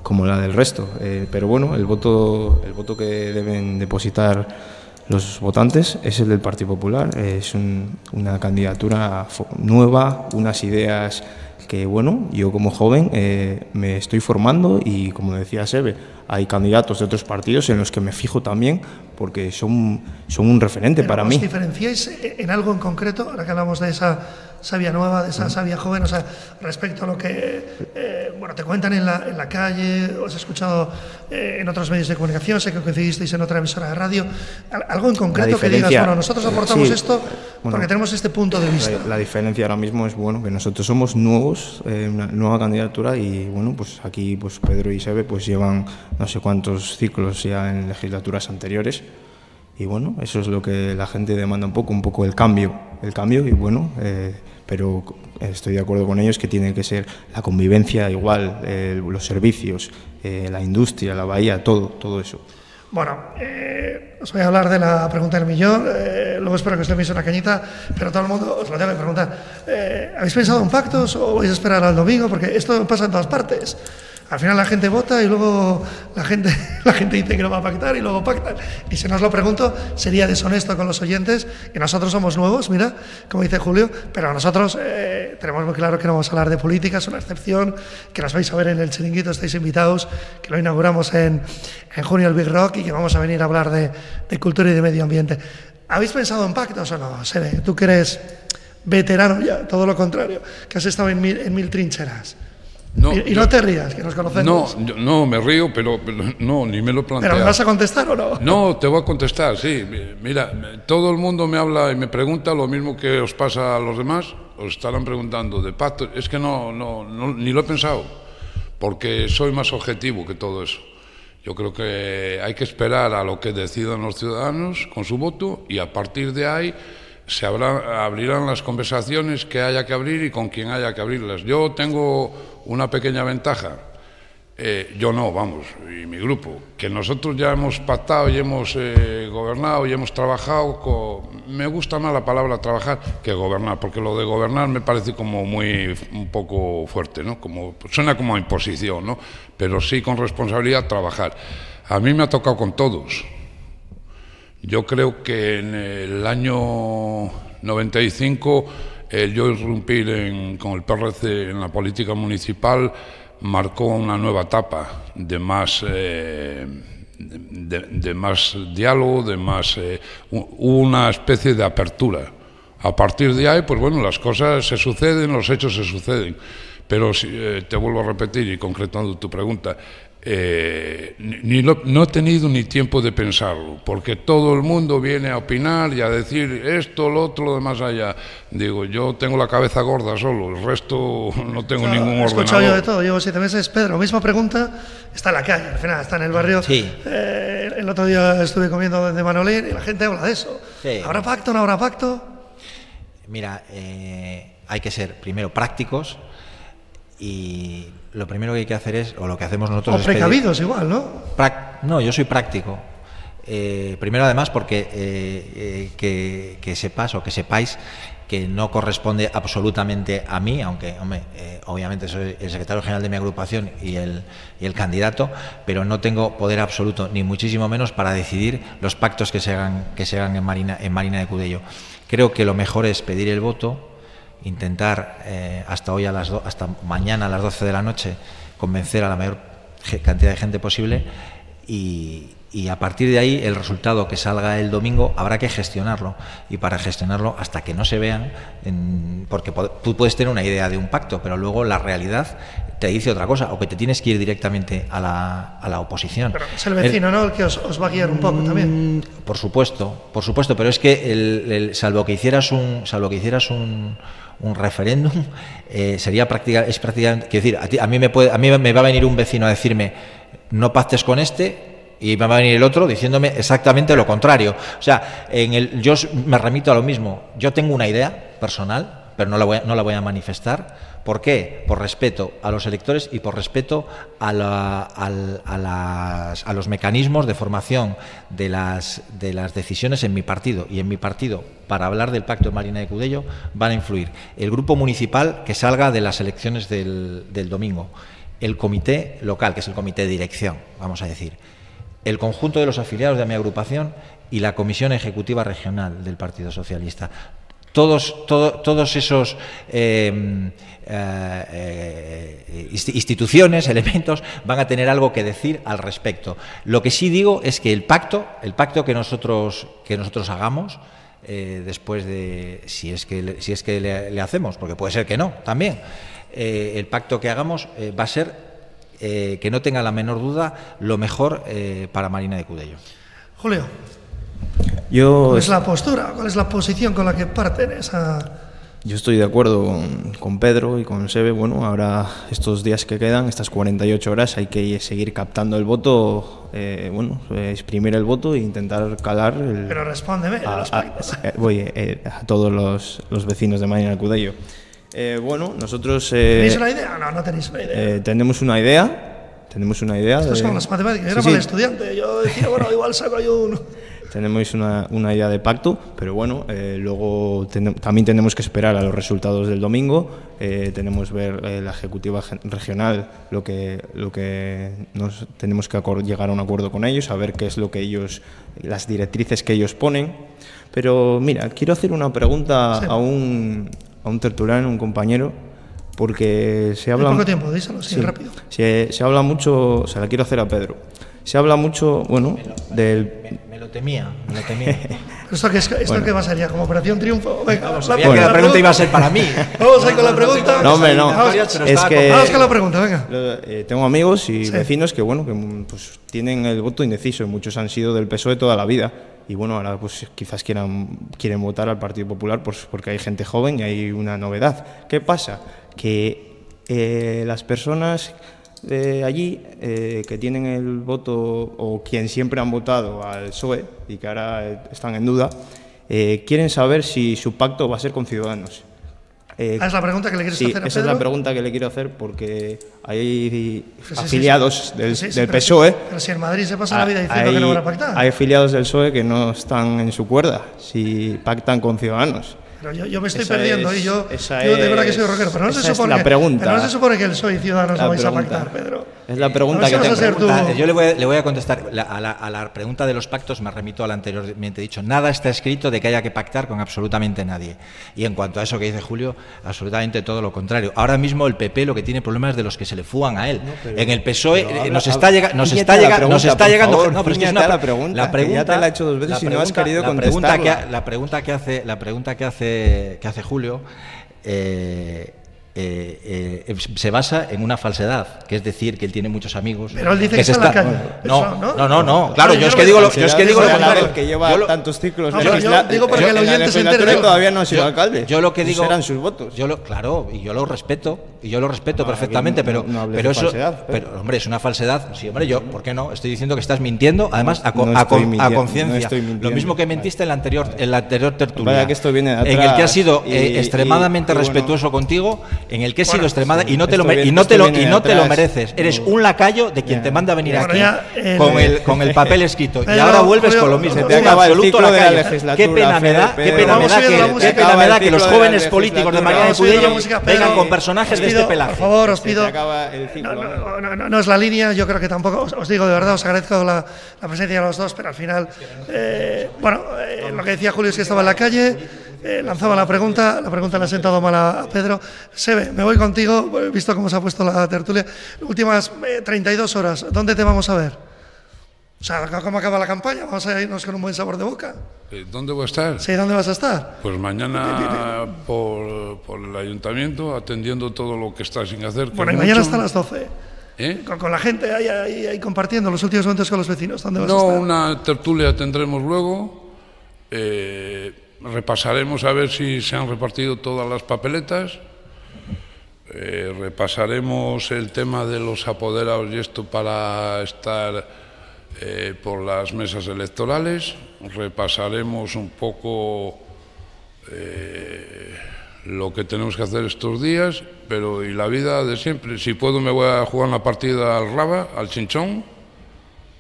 como la del resto. Eh, pero bueno, el voto, el voto que deben depositar los votantes es el del Partido Popular. Es una candidatura nueva, unas ideas que, bueno, yo como joven eh, me estoy formando y, como decía Sebe, hay candidatos de otros partidos en los que me fijo también porque son, son un referente para ¿os mí. diferenciáis en algo en concreto, ahora que hablamos de esa sabia nueva, de esa sabia joven, o sea, respecto a lo que eh, bueno, te cuentan en la, en la calle, os he escuchado eh, en otros medios de comunicación, sé que coincidisteis en otra emisora de radio, algo en concreto que digas, bueno, nosotros aportamos esto porque tenemos este punto de vista. La, diferencia ahora mismo es, bueno, que nosotros somos nuevos, eh, una nueva candidatura y, bueno, pues aquí pues Pedro y Sebe pues llevan no sé cuántos ciclos ya en legislaturas anteriores y bueno, eso es lo que la gente demanda un poco, un poco el cambio, el cambio y bueno, eh, pero estoy de acuerdo con ellos que tiene que ser la convivencia igual, eh, los servicios, eh, la industria, la bahía, todo, todo eso. Bueno, os voy a hablar de la pregunta del millón, luego espero que os deis una cañita, pero todo el mundo os lo que preguntar. ¿Habéis pensado en pactos o vais a esperar al domingo? Porque esto pasa en todas partes. Al final la gente vota y luego la gente, *laughs* la gente dice que no va a pactar y luego pactan. Y si nos lo pregunto, sería deshonesto con los oyentes, que nosotros somos nuevos, mira, como dice Julio, pero nosotros eh, tenemos muy claro que no vamos a hablar de política, es una excepción, que nos vais a ver en el chiringuito, estáis invitados, que lo inauguramos en, en junio el Big Rock y que vamos a venir a hablar de, de cultura y de medio ambiente. ¿Habéis pensado en pactos o no? Sebe, tú que eres veterano ya, todo lo contrario, que has estado en mil, en mil trincheras. No, y, no te rías, que nos conocemos. No, no, me río, pero, no, ni me lo planteo. ¿Pero me vas a contestar o no? No, te voy a contestar, sí. Mira, todo el mundo me habla y me pregunta lo mismo que os pasa a los demás. Os estarán preguntando de pacto. Es que no, no, no, ni lo he pensado, porque soy más objetivo que todo eso. Yo creo que hay que esperar a lo que decidan los ciudadanos con su voto y a partir de ahí se abrirán las conversaciones que haya que abrir y con quien haya que abrirlas. Yo tengo una pequeña ventaja. Eh, yo no, vamos, y mi grupo, que nosotros ya hemos pactado y hemos eh, gobernado y hemos trabajado. Me gusta más la palabra trabajar que gobernar, porque lo de gobernar me parece como muy un poco fuerte, ¿no? Como, suena como imposición, ¿no? Pero sí con responsabilidad trabajar. A mí me ha tocado con todos. Yo creo que en el año 95 el yo irrumpir con el PRC en la política municipal marcó una nueva etapa de más, eh, de, más diálogo, de más, eh, una especie de apertura. A partir de ahí, pues bueno, las cosas se suceden, los hechos se suceden. Pero eh, te vuelvo a repetir y concretando tu pregunta, eh, ni no he tenido ni tiempo de pensarlo, porque todo el mundo viene a opinar y a decir esto, lo otro, lo demás allá. Digo, yo tengo la cabeza gorda solo, el resto *laughs* no tengo ningún orden. He yo de todo, llevo siete meses. Pedro, misma pregunta, está en la calle, al final está en el barrio. Sí. Eh, el otro día estuve comiendo de Manolín y la gente habla de eso. ¿Habrá pacto no habrá pacto? Mira, eh, hay que ser primero prácticos y lo primero que hay que hacer es, o lo que hacemos nosotros... O precavidos igual, ¿no? No, yo soy práctico. Eh, primero además porque eh, eh, que, sepas o que sepáis que no corresponde absolutamente a mí, aunque obviamente soy el secretario general de mi agrupación y el, y el candidato, pero no tengo poder absoluto, ni muchísimo menos para decidir los pactos que se hagan, que se hagan en, Marina, en Marina de Cudello. Creo que lo mejor es pedir el voto, intentar eh, hasta hoy a las hasta mañana a las 12 de la noche convencer a la mayor cantidad de gente posible y, y a partir de ahí el resultado que salga el domingo habrá que gestionarlo. Y para gestionarlo hasta que no se vean porque tú puedes tener una idea de un pacto pero luego la realidad te dice otra cosa o que te tienes que ir directamente a la, a la oposición. Pero es el vecino no el que os, va a guiar un poco también. Mm, por supuesto por supuesto pero es que el, salvo que hicieras un salvo que hicieras un un referéndum eh, sería práctica, es prácticamente quiero decir a, mí me puede a mí me va a venir un vecino a decirme no pactes con este y me va a venir el otro diciéndome exactamente lo contrario. O sea, en el, yo me remito a lo mismo. Yo tengo una idea personal, pero no la voy no la voy a manifestar. ¿Por qué? Por respeto a los electores y por respeto a, los mecanismos de formación de las, de las decisiones en mi partido. Y en mi partido, para hablar del pacto de Marina de Cudello, van a influir el grupo municipal que salga de las elecciones del domingo, el comité local, que es el comité de dirección, vamos a decir el conjunto de los afiliados de mi agrupación y la Comisión Ejecutiva Regional del Partido Socialista. Todos, todos esos eh, eh, instituciones, *laughs* elementos, van a tener algo que decir al respecto. Lo que sí digo es que el pacto, el pacto que nosotros, que nosotros hagamos, eh, después de si es que si es que le, hacemos, porque puede ser que no, también el pacto que hagamos va a ser que no tenga la menor duda, lo mejor para Marina de Cudello. Julio, Yo ¿cuál es la postura, cuál es la posición con la que parten esa... Yo estoy de acuerdo con, Pedro y con Sebe. Bueno, ahora estos días que quedan, estas 48 horas, hay que seguir captando el voto, eh, bueno, exprimir el voto e intentar calar. El, Pero respóndeme, a, voy a todos los, los, vecinos de Marina de Cudello. Eh, bueno, nosotros... Eh, ¿Tenéis una idea? No, no tenéis una idea. Eh, tenemos una idea. Tenemos una idea. Esto son las matemáticas. Yo era mal estudiante. Yo decía, bueno, igual saco yo uno. Tenemos una, una, idea de pacto, pero bueno, luego también tenemos que esperar a los resultados del domingo. tenemos ver la ejecutiva regional lo que lo que nos tenemos que llegar a un acuerdo con ellos, a ver qué es lo que ellos, las directrices que ellos ponen. Pero mira, quiero hacer una pregunta a un a un tertuliano, un compañero, porque se habla... poco tiempo, díselo, sí, rápido. Se, se, habla mucho, se la quiero hacer a Pedro, se habla mucho, bueno, del... Me, lo temía, me lo temía. *laughs* ¿Esto qué, esto qué va a ser ya? ¿Como Operación Triunfo? Venga, vamos, sabía que la pregunta iba a ser para mí. *laughs* Vamos ahí con la pregunta. No, hombre, no. Vamos, es que... Vamos con la pregunta, venga. Eh, tengo amigos y vecinos que, bueno, que pues, tienen el voto indeciso y muchos han sido del PSOE toda la vida y bueno, ahora pues quizás quieran, quieren votar al Partido Popular pues, porque hay gente joven y hay una novedad. ¿Qué pasa? Que eh, las personas de allí eh, que tienen el voto o quien siempre han votado al PSOE y que ahora están en duda, eh, quieren saber si su pacto va a ser con Ciudadanos. Eh, ah, es la pregunta que le quieres hacer a Esa es la pregunta que le quiero hacer porque hay afiliados del, PSOE. Pero, si en Madrid se pasa la vida diciendo que no van a pactar. Hay afiliados del PSOE que no están en su cuerda si pactan con Ciudadanos. Pero yo, yo me estoy perdiendo y yo, yo de verdad que soy rockero. Pero no, se supone, la pregunta. Pero no se supone que el PSOE y Ciudadanos no vais a pactar, Pedro. Es la pregunta que tengo. Yo le voy, a, le voy a contestar a, la, a, la, pregunta de los pactos, me remito al anteriormente dicho. Nada está escrito de que haya que pactar con absolutamente nadie. Y en cuanto a eso que dice Julio, absolutamente todo lo contrario. Ahora mismo el PP lo que tiene problemas es de los que se le fugan a él. en el PSOE nos está, llega, nos está, llega, nos está llegando. no, pero es que es una, la pregunta. La pregunta ya te la he hecho dos veces y no has querido contestar. La pregunta que hace, la pregunta que hace, que hace Julio. Eh, eh, eh, se basa en una falsedad, que es decir, que él tiene muchos amigos. Pero él dice que, está, en la calle. No, no, no, no, claro, yo es que digo lo, yo es que digo lo contrario. Que lleva tantos ciclos. No, yo, digo para que el oyente se entere. todavía no ha sido alcalde. Yo lo que digo. Eran sus votos. Yo lo, claro, y yo lo respeto, y yo lo respeto perfectamente, pero, pero eso. Pero, hombre, es una falsedad. Sí, hombre, yo, ¿por qué no? Estoy diciendo que estás mintiendo, además, a, conciencia. Lo mismo que mentiste en la anterior, en la anterior tertulia. En el que has sido eh, extremadamente respetuoso contigo, en el que he sido extremadamente y no te lo, y no te lo, y no te lo mereces. Eres un lacayo de quien te manda a venir aquí con, el, con el papel escrito. y ahora vuelves con lo mismo. Te acaba el ciclo de la legislatura. Qué pena me da, qué pena me da que, los jóvenes políticos de María de Cudello vengan con personajes de este pelaje. Por favor, os pido. No es la línea, yo creo que tampoco, os digo de verdad, os agradezco la presencia de los dos, pero al final, eh, bueno, eh, lo que decía Julio es que estaba en la calle. Eh, lanzaba la pregunta, la pregunta le ha sentado mal a, Pedro. Sebe, me voy contigo, he visto cómo se ha puesto la tertulia. Últimas 32 eh, horas, ¿dónde te vamos a ver? O sea, ¿cómo acaba la campaña? Vamos a irnos con un buen sabor de boca. Eh, ¿Dónde voy a estar? Sí, ¿dónde vas a estar? Pues mañana por, por el ayuntamiento, atendiendo todo lo que está sin hacer. Bueno, y mañana hasta las 12. ¿Eh? Con, con la gente ahí, ahí, ahí compartiendo los últimos momentos con los vecinos. ¿Dónde vas a No, estar? una tertulia tendremos luego. Eh, repasaremos a ver si se han repartido todas las papeletas. Eh, repasaremos el tema de los apoderados y esto para estar eh, por las mesas electorales. Repasaremos un poco eh, lo que tenemos que hacer estos días, pero y la vida de siempre. Si puedo me voy a jugar una partida al Raba, al Chinchón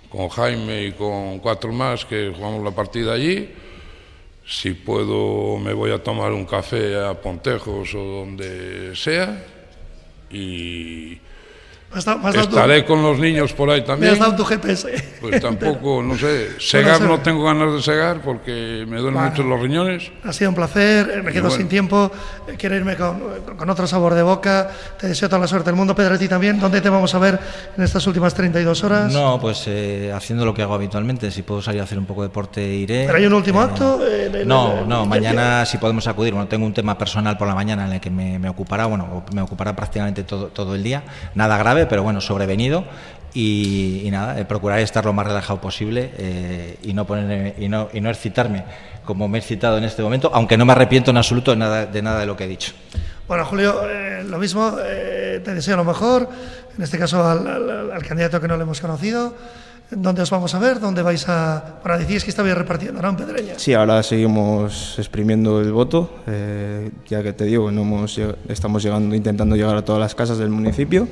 con Jaime y con cuatro más que jugamos la partida allí. Si puedo, me voy a tomar un café a Pontejos o donde sea. Y has dado- me has dado tu- estaré con los niños por ahí Me también. has dado tu GPS. Pues tampoco, no sé, *laughs* segar Bueno, no tengo ganas de segar porque me duelen Bueno. mucho los riñones. Ha sido un placer, eh, me quedo bueno. sin tiempo, eh, quiero irme con, con otro sabor de boca, te deseo toda la suerte del mundo, Pedro, a ti también, ¿dónde te vamos a ver en estas últimas 32 horas? No, pues eh, haciendo lo que hago habitualmente. Si puedo salir a hacer un poco de deporte, iré. ¿Pero hay un último Eh, acto? Eh, No, no, en- mañana si podemos acudir. Bueno, tengo un tema personal por la mañana en el que me, me ocupará, bueno, me ocupará prácticamente todo, todo el día. Nada grave, pero bueno, sobrevenido. Y, y nada, eh, procuraré estar lo más relajado posible eh, y, no ponerme, y, no, y no excitarme como me he excitado en este momento, aunque no me arrepiento en absoluto de nada de, nada de lo que he dicho. Bueno, Julio, eh, lo mismo, eh, te deseo lo mejor, en este caso al, al- al candidato que no le hemos conocido. ¿Dónde os vamos a ver? ¿Dónde vais a...? Bueno, decís que estabais repartiendo, ¿no? En Pedreña. Sí, ahora seguimos exprimiendo el voto, eh, ya que te digo, no hemos, estamos llegando, intentando llegar a todas las casas del municipio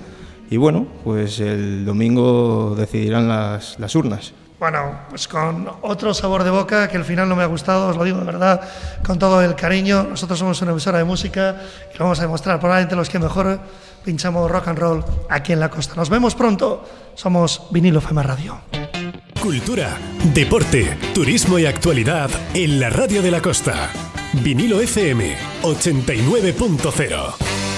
y bueno, pues el domingo decidirán las, las urnas. Bueno, pues con otro sabor de boca que al final no me ha gustado, os lo digo de verdad, con todo el cariño. Nosotros somos una emisora de música y lo vamos a demostrar. Probablemente los que mejor pinchamos rock and roll aquí en la costa. Nos vemos pronto. Somos Vinilo FM Radio. Cultura, deporte, turismo y actualidad en la radio de la costa. Vinilo FM 89.0.